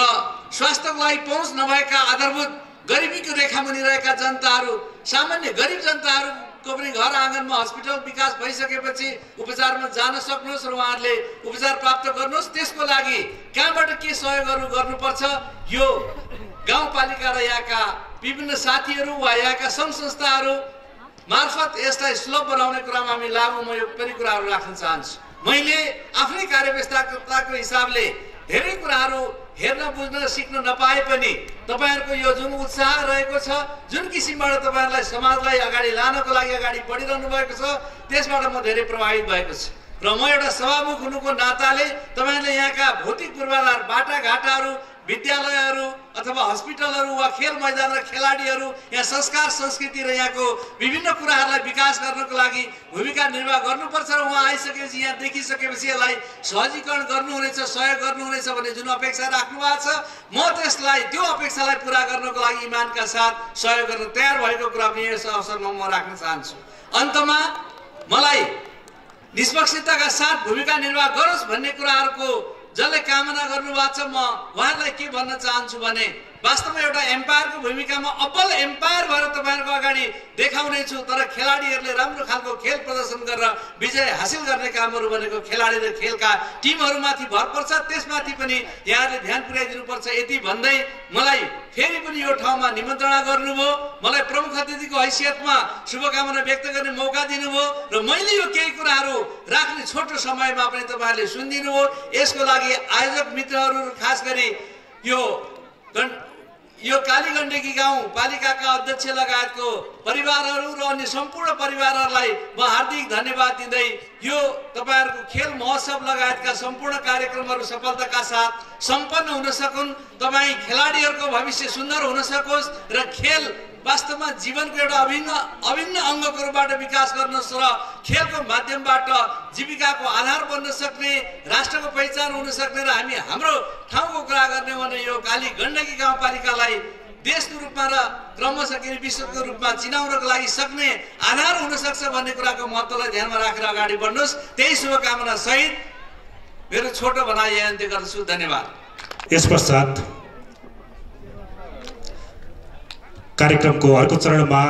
स्वास्थ्यको लागि पहुँच नभएका आधारभूत गरिबीको रेखामुनि रहेका जनताहरू सामान्य गरिब जनताहरूको पनि घर आँगनमा हस्पिटल विकास भइसकेपछि उपचारमा जान सक्नुहोस् र उहाँहरूले उपचार प्राप्त गर्नुहोस्। त्यसको लागि कहाँबाट के सहयोगहरू गर्नुपर्छ? यो गाउँपालिका र यहाँका विभिन्न साथीहरू वा यहाँका सङ्घ संस्थाहरू मार्फत यसलाई सुलभ बनाउने कुरामा हामी लागु म यो पनि कुराहरू राख्न चाहन्छु। मैले आफ्नै कार्यव्यस्तताको हिसाबले धेरै कुराहरू हेर्न बुझ्न सिक्न नपाए पनि तपाईँहरूको यो जुन उत्साह रहेको छ जुन किसिमबाट तपाईँहरूलाई समाजलाई अगाडि लानको लागि अगाडि बढिरहनु भएको छ त्यसबाट म धेरै प्रभावित भएको छु। र म एउटा सभामुख हुनुको नाताले तपाईँहरूले यहाँका भौतिक पूर्वाधार बाटाघाटाहरू विद्यालयहरू अथवा हस्पिटलहरू वा खेल मैदान र खेलाडीहरू यहाँ संस्कार संस्कृति र यहाँको विभिन्न कुराहरूलाई विकास गर्नको लागि भूमिका निर्वाह गर्नुपर्छ र उहाँ आइसकेपछि यहाँ देखिसकेपछि यसलाई सहजीकरण गर्नुहुनेछ सहयोग गर्नुहुनेछ भन्ने जुन अपेक्षा राख्नु भएको छ म त्यसलाई त्यो अपेक्षालाई पुरा गर्नको लागि इमानका साथ सहयोग गर्न तयार भएको कुरा पनि यस अवसरमा म राख्न चाहन्छु। अन्तमा मलाई निष्पक्षताका साथ भूमिका निर्वाह गरोस् भन्ने कुराहरूको जसले कामना गर्नुभएको छ म उहाँहरूलाई के भन्न चाहन्छु भने वास्तवमा एउटा एम्पायरको भूमिकामा अब्बल एम्पायर भएर तपाईँहरूको अगाडि देखाउने छु तर खेलाडीहरूले राम्रो खालको खेल प्रदर्शन गरेर विजय हासिल गर्ने कामहरू भनेको खेलाडी र खेलका टिमहरूमाथि भर पर्छ त्यसमाथि पनि यहाँहरूले ध्यान पुर्याइदिनुपर्छ। यति भन्दै मलाई फेरि पनि यो ठाउँमा निमन्त्रणा गर्नुभयो। मलाई प्रमुख अतिथिको हैसियतमा शुभकामना व्यक्त गर्ने मौका दिनुभयो र मैले यो केही कुराहरू राख्ने छोटो समयमा पनि तपाईँहरूले सुनिदिनु हो यसको लागि आयोजक मित्रहरू खास गरी यो यो कालीगण्डकी गाउँ पालिकाका अध्यक्ष लगायतको परिवारहरू र अन्य सम्पूर्ण परिवारहरूलाई म हार्दिक धन्यवाद दिँदै यो तपाईँहरूको खेल महोत्सव लगायतका सम्पूर्ण कार्यक्रमहरू सफलताका साथ सम्पन्न हुन सकुन्। तपाईँ खेलाडीहरूको भविष्य सुन्दर हुन सकोस् र खेल वास्तवमा जीवनको एउटा अभिन्न अभिन्न अङ्गको रूपबाट विकास गर्न र खेलको माध्यमबाट जीविकाको आधार बन्न सक्ने राष्ट्रको पहिचान हुन सक्ने र हामी हाम्रो ठाउँको कुरा गर्ने हो भने यो काली गण्डकी गाउँपालिकालाई देशको रूपमा र क्रमशः के विश्वको रूपमा चिनाउनको लागि सक्ने आधार हुन सक्छ भन्ने कुराको महत्त्वलाई ध्यानमा राखेर अगाडि बढ्नुहोस्। त्यही शुभकामना सहित मेरो छोटो भनाइ यहाँ गर्दछु। धन्यवाद। यस पश्चात कार्यक्रमको अर्को चरणमा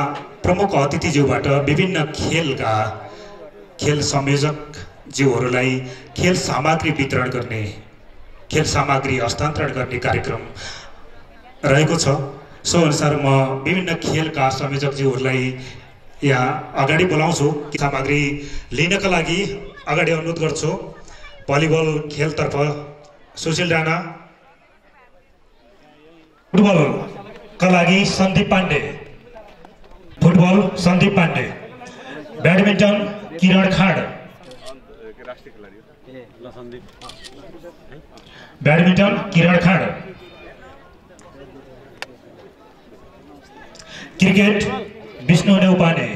प्रमुख अतिथिज्यूबाट विभिन्न खेलका खेल संयोजकज्यूहरूलाई खेल सामग्री वितरण गर्ने खेल सामग्री हस्तान्तरण गर्ने कार्यक्रम रहेको छ। सो अनुसार म विभिन्न खेलका संयोजकज्यूहरूलाई यहाँ अगाडि बोलाउँछु। सामग्री लिनका लागि अगाडि अनुरोध गर्छु। भलिबल खेलतर्फ सुशील राणा। फुटबलका लागि Sandeep Pandey? Football Sandeep Pandey. Badminton Kiran Khand. Badminton Kiran Khand. Cricket Bishnu Neupane.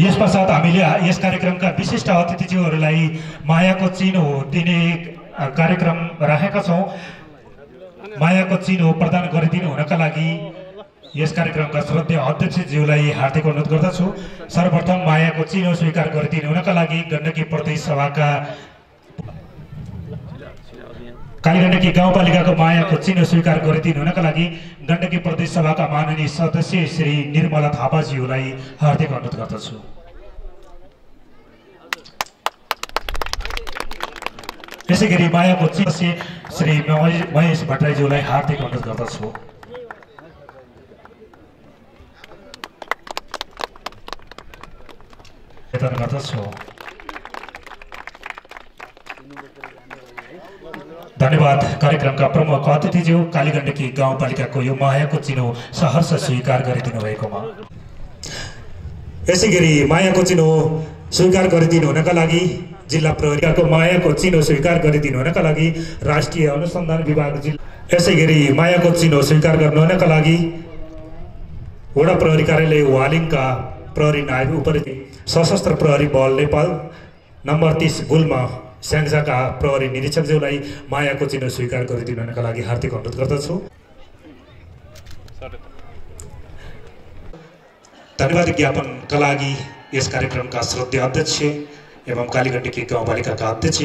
यस पश्चात हामीले यस कार्यक्रमका विशिष्ट अतिथिज्यूहरूलाई मायाको चिनो दिने कार्यक्रम राखेका छौँ। मायाको चिनो प्रदान गरिदिनु हुनका लागि यस कार्यक्रमका श्रद्धेय अध्यक्षज्यूलाई हार्दिक अनुरोध गर्दछु। सर्वप्रथम मायाको चिनो स्वीकार गरिदिनु हुनका लागि गण्डकी प्रदेश सभाका कालीगण्डकी गाउँपालिकाको मायाको चिन्ह स्वीकार गरिदिनु हुनका लागि गण्डकी प्रदेश सभाका माननीय सदस्य श्री निर्मला थापाज्यूलाई हार्दिक अनुरोध गर्दछु। यसै गरी मायाको चिन्ह श्री महेश- भट्टराईज्यूलाई हार्दिक अनुरोध गर्दछु। गर्दछु। धन्यवाद। कार्यक्रमका प्रमुख अतिथिज्यू कालीगण्डकी गाउँपालिकाको यो मायाको चिनो सहर्ष स्वीकार गरिदिनु भएकोमा यसै गरी मायाको चिनो स्वीकार गरिदिनु हुनका लागि जिल्ला प्रहरीको मायाको चिनो स्वीकार गरिदिनु हुनका लागि राष्ट्रिय अनुसन्धान विभाग जिल्ला यसै गरी मायाको चिनो स्वीकार गर्नु हुनका लागि वडा प्रहरी कार्यालय वालिङका प्रहरी नायब उप सशस्त्र प्रहरी बल नेपाल नम्बर तिस गुल्मा स्याङ्जाका प्रहरी निरीक्षकज्यूलाई मायाको चिन्ह स्वीकार गरिदिनु हुनका लागि हार्दिक अनुरोध गर्दछु। धन्यवाद ज्ञापनका लागि यस कार्यक्रमका श्रद्धेय अध्यक्ष एवं कालीगण्डकी गाउँपालिकाका अध्यक्ष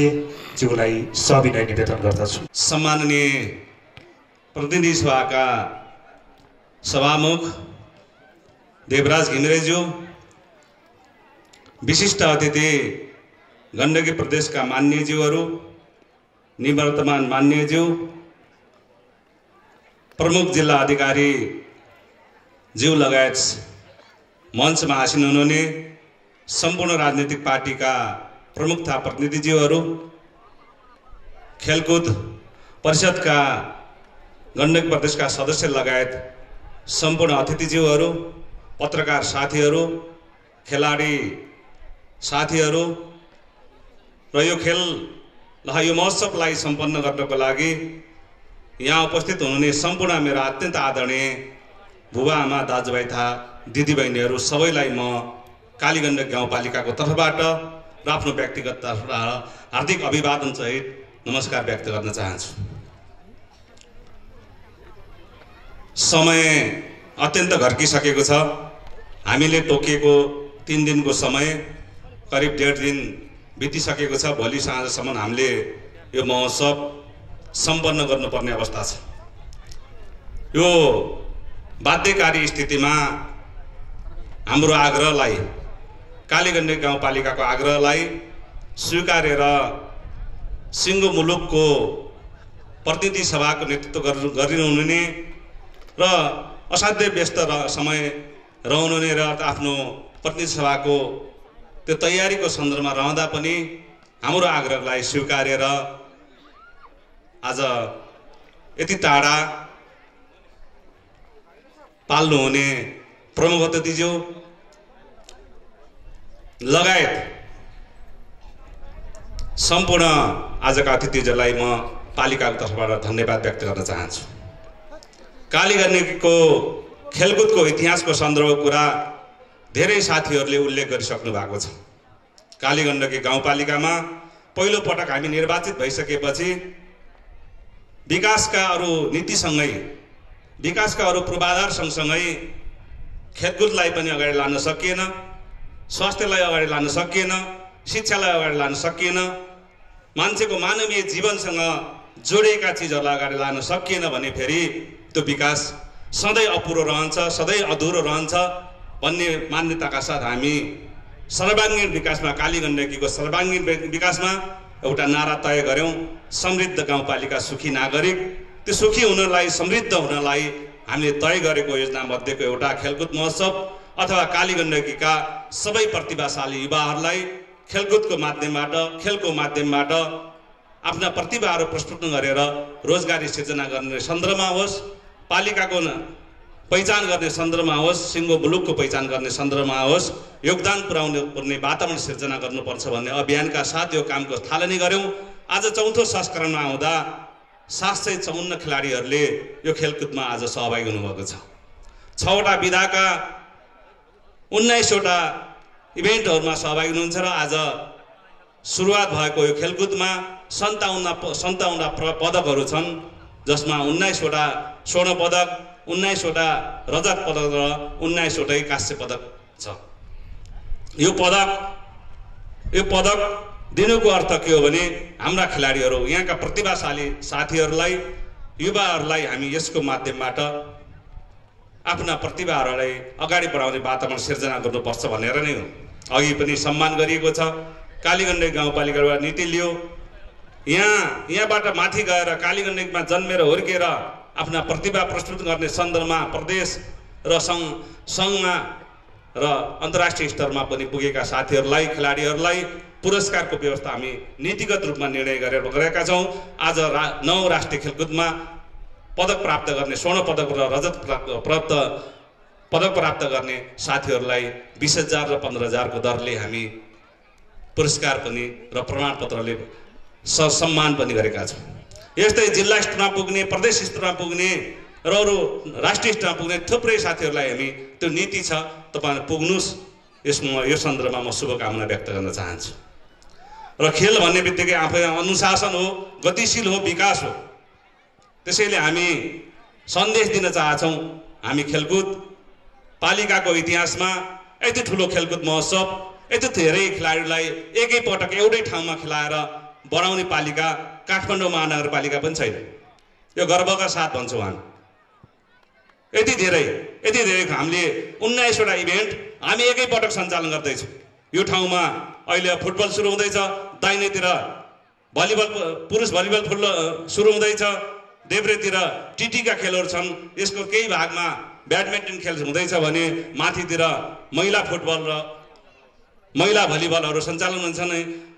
ज्यूलाई सविनय निवेदन गर्दछु। सम्माननीय प्रतिनिधि सभाका सभामुख देवराज घिमिरेज्यू विशिष्ट अतिथि गण्डकी प्रदेशका मान्यज्यूहरू निवर्तमान मान्यज्यू प्रमुख जिल्ला अधिकारी ज्यू लगायत मञ्चमा आसीन हुनुहुने सम्पूर्ण राजनैतिक पार्टीका प्रमुख तथा प्रतिनिधिज्यूहरू खेलकुद परिषदका गण्डकी प्रदेशका सदस्य लगायत सम्पूर्ण अतिथिज्यूहरू पत्रकार साथीहरू खेलाडी साथीहरू र यो खेल यो महोत्सवलाई सम्पन्न गर्नको लागि यहाँ उपस्थित हुनुहुने सम्पूर्ण मेरो अत्यन्त आदरणीय बुबा आमा दाजुभाइ तथा दिदीबहिनीहरू सबैलाई म कालीगण्डक गाउँपालिकाको तर्फबाट र आफ्नो व्यक्तिगत तर्फबाट हार्दिक अभिवादन सहित नमस्कार व्यक्त गर्न चाहन्छु। समय अत्यन्त घर्किसकेको छ। हामीले तोकिएको तिन दिनको समय करिब डेढ दिन बितिसकेको छ भोलि साँझसम्म हामीले यो महोत्सव सम्पन्न गर्नुपर्ने अवस्था छ। यो बाध्यकारी स्थितिमा हाम्रो आग्रहलाई कालीगण्डे गाउँपालिकाको आग्रहलाई स्वीकारेर सिङ्गो मुलुकको प्रतिनिधि सभाको नेतृत्व गर्नु गरिनुहुने र असाध्यै व्यस्त र समय रहनुहुने र आफ्नो प्रतिनिधि सभाको त्यो तयारीको सन्दर्भमा रहँदा पनि हाम्रो आग्रहलाई स्वीकारेर आज यति टाढा पाल्नुहुने प्रमुख अतिथिज्यू लगायत सम्पूर्ण आजका अतिथिज्यूलाई म पालिकाको तर्फबाट धन्यवाद व्यक्त गर्न चाहन्छु। कालीगण्डकीको खेलकुदको इतिहासको सन्दर्भ कुरा धेरै साथीहरूले उल्लेख गरिसक्नु भएको छ। कालीगण्डकी गाउँपालिकामा पहिलो पटक हामी निर्वाचित भइसकेपछि विकासका अरू नीतिसँगै विकासका अरू पूर्वाधार सँगसँगै खेलकुदलाई पनि अगाडि लान सकिएन स्वास्थ्यलाई अगाडि लान सकिएन शिक्षालाई अगाडि लान सकिएन मान्छेको मानवीय जीवनसँग जोडिएका चिजहरूलाई अगाडि लान सकिएन भने फेरि त्यो विकास सधैँ अपुरो रहन्छ सधैँ अधुरो रहन्छ। भन्ने मान्यताका साथ हामी सर्वाङ्गीण विकासमा कालीगण्डकीको सर्वाङ्गीण विकासमा एउटा नारा तय गऱ्यौँ। समृद्ध गाउँपालिका सुखी नागरिक। त्यो सुखी हुनलाई समृद्ध हुनलाई हामीले तय गरेको योजनामध्येको एउटा खेलकुद महोत्सव अथवा कालीगण्डकीका सबै प्रतिभाशाली युवाहरूलाई खेलकुदको माध्यमबाट खेलको माध्यमबाट आफ्ना प्रतिभाहरू प्रस्तुत गरेर रोजगारी सिर्जना गर्ने सन्दर्भमा होस्। पालिकाको पहिचान गर्ने सन्दर्भमा होस् सिङ्गो मुलुकको पहिचान गर्ने सन्दर्भमा होस् योगदान पुर्याउनु पर्ने वातावरण सिर्जना गर्नुपर्छ भन्ने अभियानका साथ यो कामको थालनी गऱ्यौँ। आज चौथो संस्करणमा आउँदा सात सय चौन्न खेलाडीहरूले यो खेलकुदमा आज सहभागी हुनुभएको छ। छवटा विधाका उन्नाइसवटा इभेन्टहरूमा सहभागी हुनुहुन्छ र आज सुरुवात भएको यो खेलकुदमा सन्ताउन्न सन्ताउन्न पदकहरू छन् जसमा उन्नाइसवटा स्वर्ण पदक उन्नाइसवटा रजत पदक र उन्नाइसवटै काँस्य पदक छ। यो पदक यो पदक दिनुको अर्थ के हो भने हाम्रा खेलाडीहरू यहाँका प्रतिभाशाली साथीहरूलाई युवाहरूलाई हामी यसको माध्यमबाट आफ्ना प्रतिभाहरूलाई अगाडि बढाउने वातावरण सिर्जना गर्नुपर्छ भनेर नै हो। अघि पनि सम्मान गरिएको छ। कालीगण्डकी गाउँपालिकाबाट नीति लियो। यहाँ यहाँबाट माथि गएर कालीगण्डकीमा जन्मेर हुर्केर आफ्ना प्रतिभा प्रस्तुत गर्ने सन्दर्भमा प्रदेश र सङ्घ सङ्घमा र अन्तर्राष्ट्रिय स्तरमा पनि पुगेका साथीहरूलाई खेलाडीहरूलाई पुरस्कारको व्यवस्था हामी नीतिगत रूपमा निर्णय गरेर गरेका छौँ। आज रा नौ राष्ट्रिय खेलकुदमा पदक प्राप्त गर्ने स्वर्ण पदक र रजत प्राप्त पदक प्राप्त गर्ने साथीहरूलाई बिस हजार र पन्ध्र हजारको दरले हामी पुरस्कार पनि र प्रमाणपत्रले सम्मान पनि गरेका छौँ। यस्तै जिल्ला स्तरमा पुग्ने प्रदेश स्तरमा पुग्ने र अरू राष्ट्रिय स्तरमा पुग्ने थुप्रै साथीहरूलाई हामी त्यो नीति छ तपाईँहरू पुग्नुहोस्। यसमा यो सन्दर्भमा म शुभकामना व्यक्त गर्न चाहन्छु। र खेल भन्ने बित्तिकै आफै अनुशासन हो गतिशील हो विकास हो। त्यसैले हामी सन्देश दिन चाहन्छौँ हामी खेलकुद पालिकाको इतिहासमा यति ठुलो खेलकुद महोत्सव यति धेरै खेलाडीलाई एकैपटक एउटै ठाउँमा खेलाएर बढाउने पालिका काठमाडौँ महानगरपालिका पनि छैन। यो गर्वका साथ भन्छु हामी यति धेरै यति धेरै हामीले उन्नाइसवटा इभेन्ट हामी एकैपटक सञ्चालन गर्दैछौँ। यो ठाउँमा अहिले फुटबल सुरु हुँदैछ दाहिनेतिर भलिबल पुरुष भलिबल फुल सुरु हुँदैछ देब्रेतिर टिटीका खेलहरू छन् यसको केही भागमा ब्याडमिन्टन खेल हुँदैछ भने माथितिर महिला फुटबल र महिला भलिबलहरू सञ्चालन हुन्छन्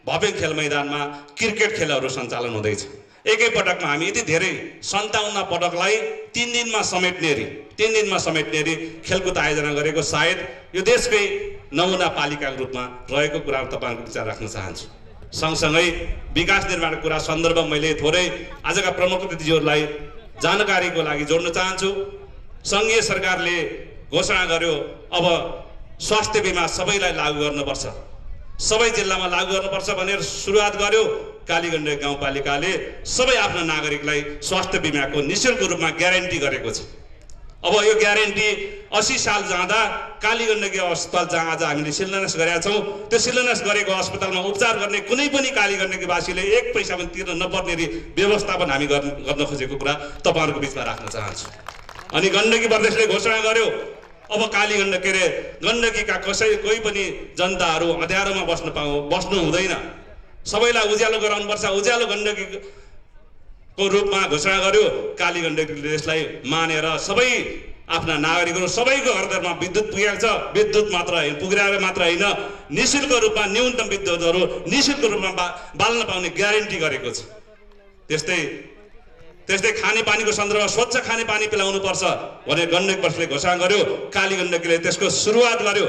भव्य खेल मैदानमा क्रिकेट खेलहरू सञ्चालन हुँदैछ। एकैपटकमा हामी यति धेरै सन्ताउन्न पटकलाई तिन दिनमा समेट्ने अरे तिन दिनमा समेट्ने अरे खेलकुद आयोजना गरेको सायद यो देशकै नमुना पालिकाको रूपमा रहेको कुरा तपाईँहरूको विचार राख्न चाहन्छु। सँगसँगै विकास निर्माणको कुरा सन्दर्भ मैले थोरै आजका प्रमुख अतिथिज्यूहरूलाई जानकारीको लागि जोड्न चाहन्छु। सङ्घीय सरकारले घोषणा गर्यो अब स्वास्थ्य बिमा सबैलाई लागू गर्नुपर्छ। सबै जिल्लामा लागू गर्नुपर्छ भनेर सुरुवात गर्यो कालीगण्डे गाउँपालिकाले। सबै आफ्ना नागरिकलाई स्वास्थ्य बिमाको निशुल्क रूपमा ग्यारेन्टी गरेको छ। अब यो ग्यारेन्टी असी साल जाँदा कालीगण्डकी अस्पताल जहाँ आज हामीले शिलान्यास गरेका छौँ त्यो शिलान्यास गरेको अस्पतालमा उपचार गर्ने कुनै पनि कालीगण्डकी वासीले एक पैसा पनि तिर्न नपर्ने व्यवस्थापन हामी गर्न खोजेको कुरा तपाईँहरूको बिचमा राख्न चाहन्छु। अनि गण्डकी प्रदेशले घोषणा गर्यो अब कालीगण्ड के अरे गण्डकीका कसै कोही पनि जनताहरू अँध्यारोमा बस्न पाउ बस्नु हुँदैन। सबैलाई उज्यालो गराउनुपर्छ उज्यालो गण्डकीको रूपमा घोषणा गर्यो काली गण्डकीले यसलाई मानेर सबै आफ्ना नागरिकहरू सबैको घरघरमा विद्युत पुगेको छ। विद्युत मात्र पुगिरहेको मात्र होइन। नि शुल्क रूपमा न्यूनतम विद्युतहरू नि शुल्क रूपमा बाल्न पाउने ग्यारेन्टी गरेको छ। त्यस्तै त्यस्तै खानेपानीको सन्दर्भमा स्वच्छ खानेपानी पिलाउनुपर्छ भनेर गण्डकी प्रदेशले घोषणा गर्यो। काली गण्डकीले त्यसको सुरुवात गर्यो।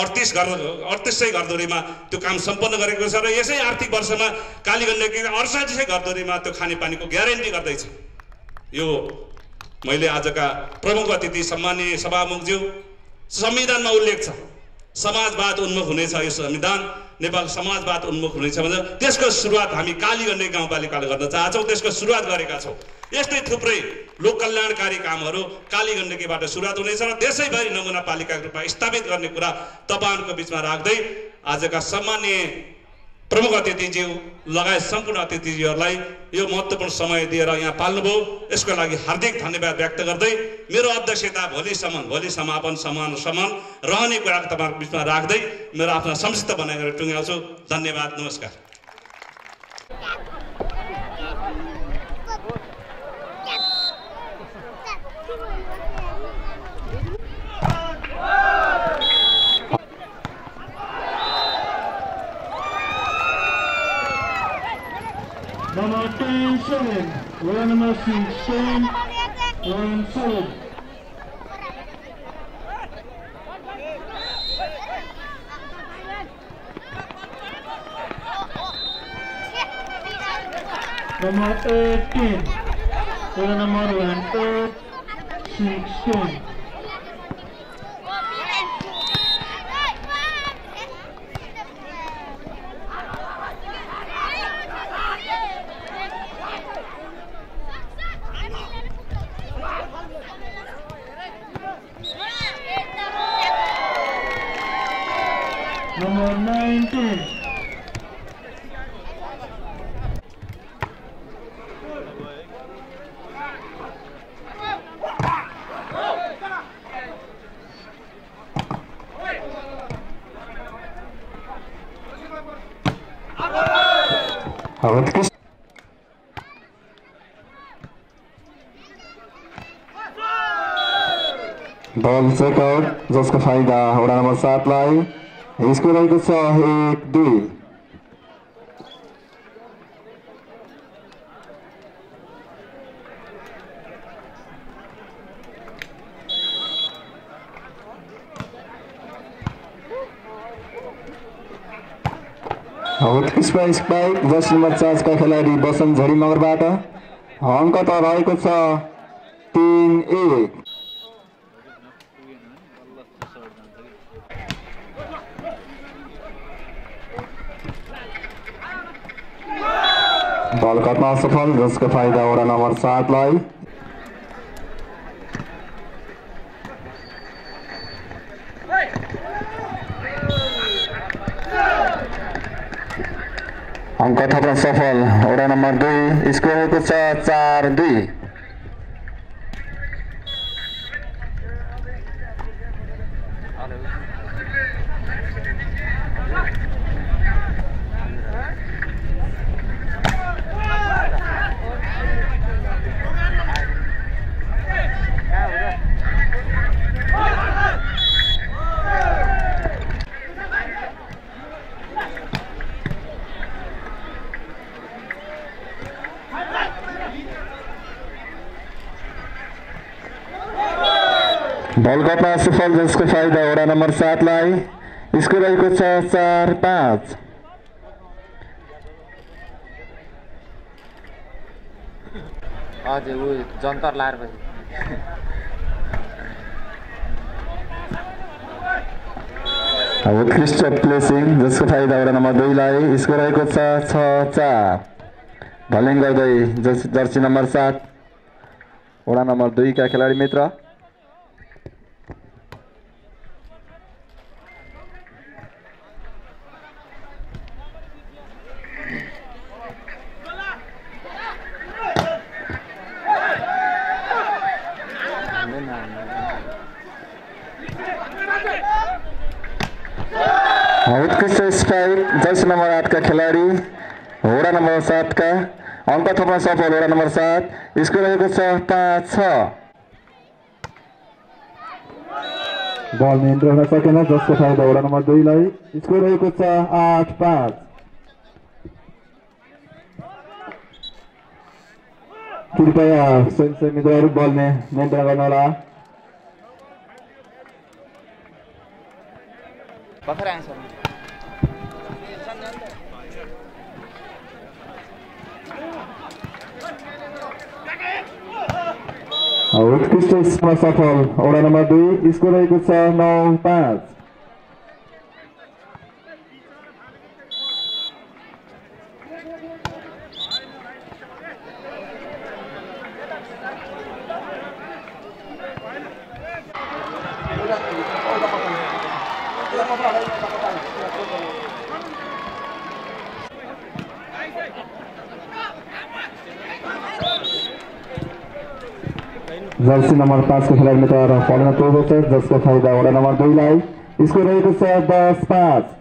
अडतिस घर अडतिसै घरधुरीमा त्यो काम सम्पन्न गरेको छ र यसै आर्थिक वर्षमा काली गण्डकीले अडसठीसै घरधुरीमा त्यो खानेपानीको ग्यारेन्टी गर्दैछ। यो मैले आजका प्रमुख अतिथि सम्मानीय सभामुखज्यू संविधानमा उल्लेख छ। समाजवाद उन्मुख हुनेछ यो संविधान। नेपाल समाजवाद उन्मुख हुनेछ भने त्यसको सुरुवात हामी कालीगण्डे गाउँपालिकाले गर्न चाहन्छौँ त्यसको सुरुवात गरेका छौँ। यस्तै थुप्रै लोक कल्याणकारी कामहरू कालीगण्डकीबाट सुरुवात हुनेछ र देशैभरि नमुना पालिकाको रूपमा स्थापित गर्ने कुरा तपाईँहरूको बिचमा राख्दै आजका सम्मान्य प्रमुख अतिथिज्यू लगायत सम्पूर्ण अतिथिज्यूहरूलाई यो महत्त्वपूर्ण समय दिएर यहाँ पाल्नुभयो। यसको लागि हार्दिक धन्यवाद व्यक्त गर्दै मेरो अध्यक्षता भोलिसम्म भोलि समापन समान समान रहने कुरा तपाईँहरूको बिचमा राख्दै मेरो आफ्नो संक्षिप्त बनाएर टुङ्ग्याउँछु। धन्यवाद नमस्कार। Shane Sullivan. Run Mercy Shane Ryan Sullivan. Number 18, number 19. Howard ball से कवर जिसका फ़ायदा उड़ा नंबर सात लाई स्कोर छ एक दुई उत्कृष्ट स्पाइक जर्सी नम्बर चार्जका खेलाडी बसन्त झडी मगरबाट अङ्क त रहेको छ तिन एक बल कटमा सफल जसको फाइदा वडा नम्बर सातलाई अङ्क थप्न सफल वडा नम्बर दुई स्कोर रहेको छ चार दुई। बलगतमा सफल जसको फाइदा वडा नम्बर सातलाई स्कोर रहेको छ चार पाँच हजुर ऊ जन्तर लाएर उत्कृष्ट प्लेसिङ जसको फाइदा वडा नम्बर दुईलाई स्कोर रहेको छ छ चार भलिङ गर्दै जस जर्सी नम्बर सात वडा नम्बर दुईका खेलाडी मित्र उत्कृष्ट स्पाइक जर्सी नम्बर आठका खेलाडी वडा नम्बर सातका अङ्क थप्न सफल वडा नम्बर सात स्कोर रहेको छ पाँच छ बल नियन्त्रण हुन सकेन जसको फाइदा वडा नम्बर दुईलाई स्कोर रहेको छ आठ पाँच कृपया स्वयंसेवी मित्रहरू बल नियन्त्रण गर्नुहोला भर्खर आएछ उत्कृष्ट सफल वडा नम्बर दुई स्कोर रहेको छ नौ पाँच जर्सी नम्बर पाँचको खेलाडी मित्र फल्न तोड्दो छ जसको फाइदा वडा नम्बर दुईलाई स्कोर रहेको छ दस पाँच। Metre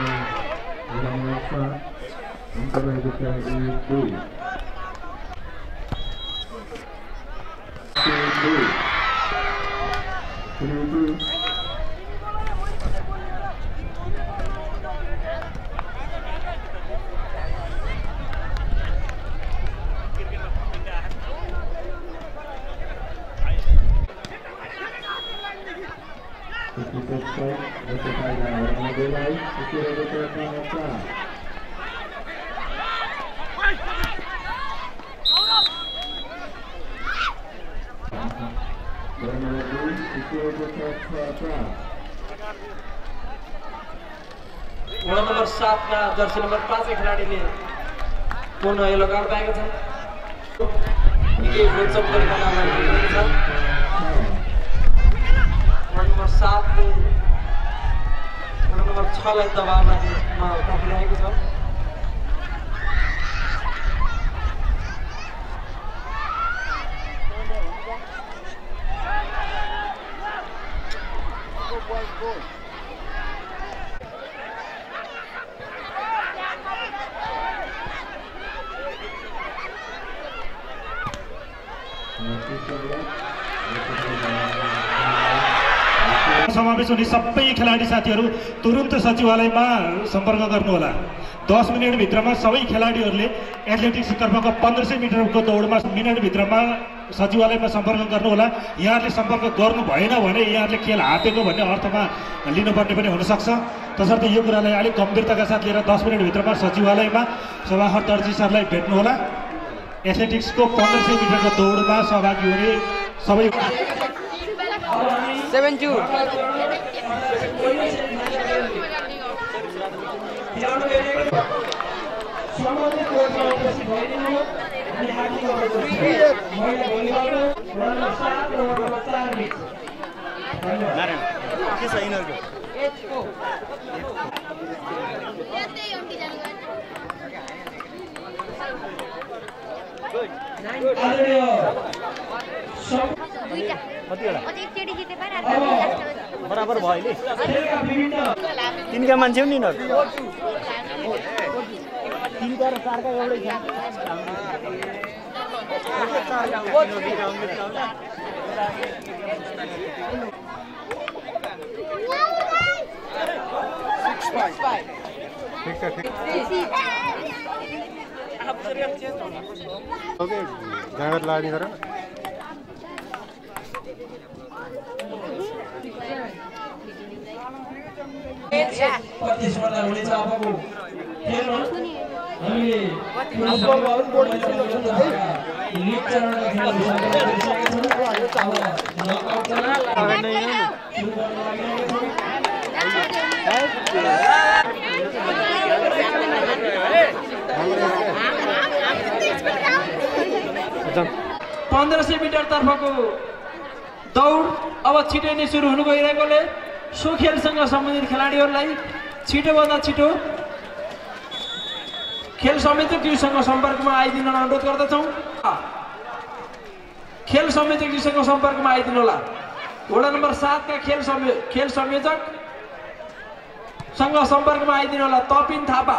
and on the right front, I'm going to get that in three. Three, three. Three. Masa. वडा नम्बर सातका जर्सी नम्बर पाँचका खेलाडीले पूर्ण यलो कार्ड पाएका छन् निकै रोचक वडा नम्बर सातले वडा नम्बर छलाई दबावमा राखिरहेको छ समावेश हुने सबै खेलाडी साथीहरू तुरुन्त सचिवालयमा सम्पर्क गर्नुहोला। दस मिनटभित्रमा सबै खेलाडीहरूले एथलेटिक्स तर्फको पन्ध्र सय मिटरको दौडमा मिनटभित्रमा सचिवालयमा सम्पर्क गर्नुहोला। यहाँहरूले सम्पर्क गर्नु भएन भने यहाँहरूले खेल हातेको भन्ने अर्थमा लिनुपर्ने पनि हुनसक्छ। तसर्थ यो कुरालाई अलिक गम्भीरताका साथ लिएर दस मिनटभित्रमा सचिवालयमा सभाखर दर्जी सरलाई भेट्नुहोला। एथलेटिक्सको पन्ध्र सय मिटरको दौडमा सहभागी हुने सबै के छ यिनीहरूको बराबर भयो अहिले तिनका मान्छे नि यिनीहरू। तिनका र चारका एउटै छ। ड्राइभर लाने गरेर प्रतिस्पर्धा हुनेछ अबको पन्ध्र सय मिटरतर्फको दौड अब छिटै नै सुरु हुनु गइरहेकोले सो खेलसँग सम्बन्धित खेलाडीहरूलाई छिटोभन्दा छिटो खेल संयोजकज्यूसँग सम्पर्कमा आइदिन अनुरोध गर्दछौँ। खेल संयोजकज्यूसँग सम्पर्कमा आइदिनु होला। वडा नम्बर सातका खेल संयो खेल संयोजकसँग सम्पर्कमा आइदिनु होला तपिन थापा।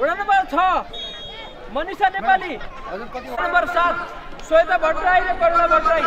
वडा नम्बर छ मनिषा नेपाली नम्बर सात श्वेता भट्टराई र करुणा भट्टराई।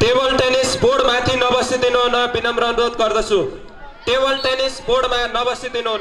टेबल टेनिस बोर्डमाथि नबसिदिनु हुन विनम्र अनुरोध गर्दछु। टेबल टेनिस बोर्डमा नबसिदिनु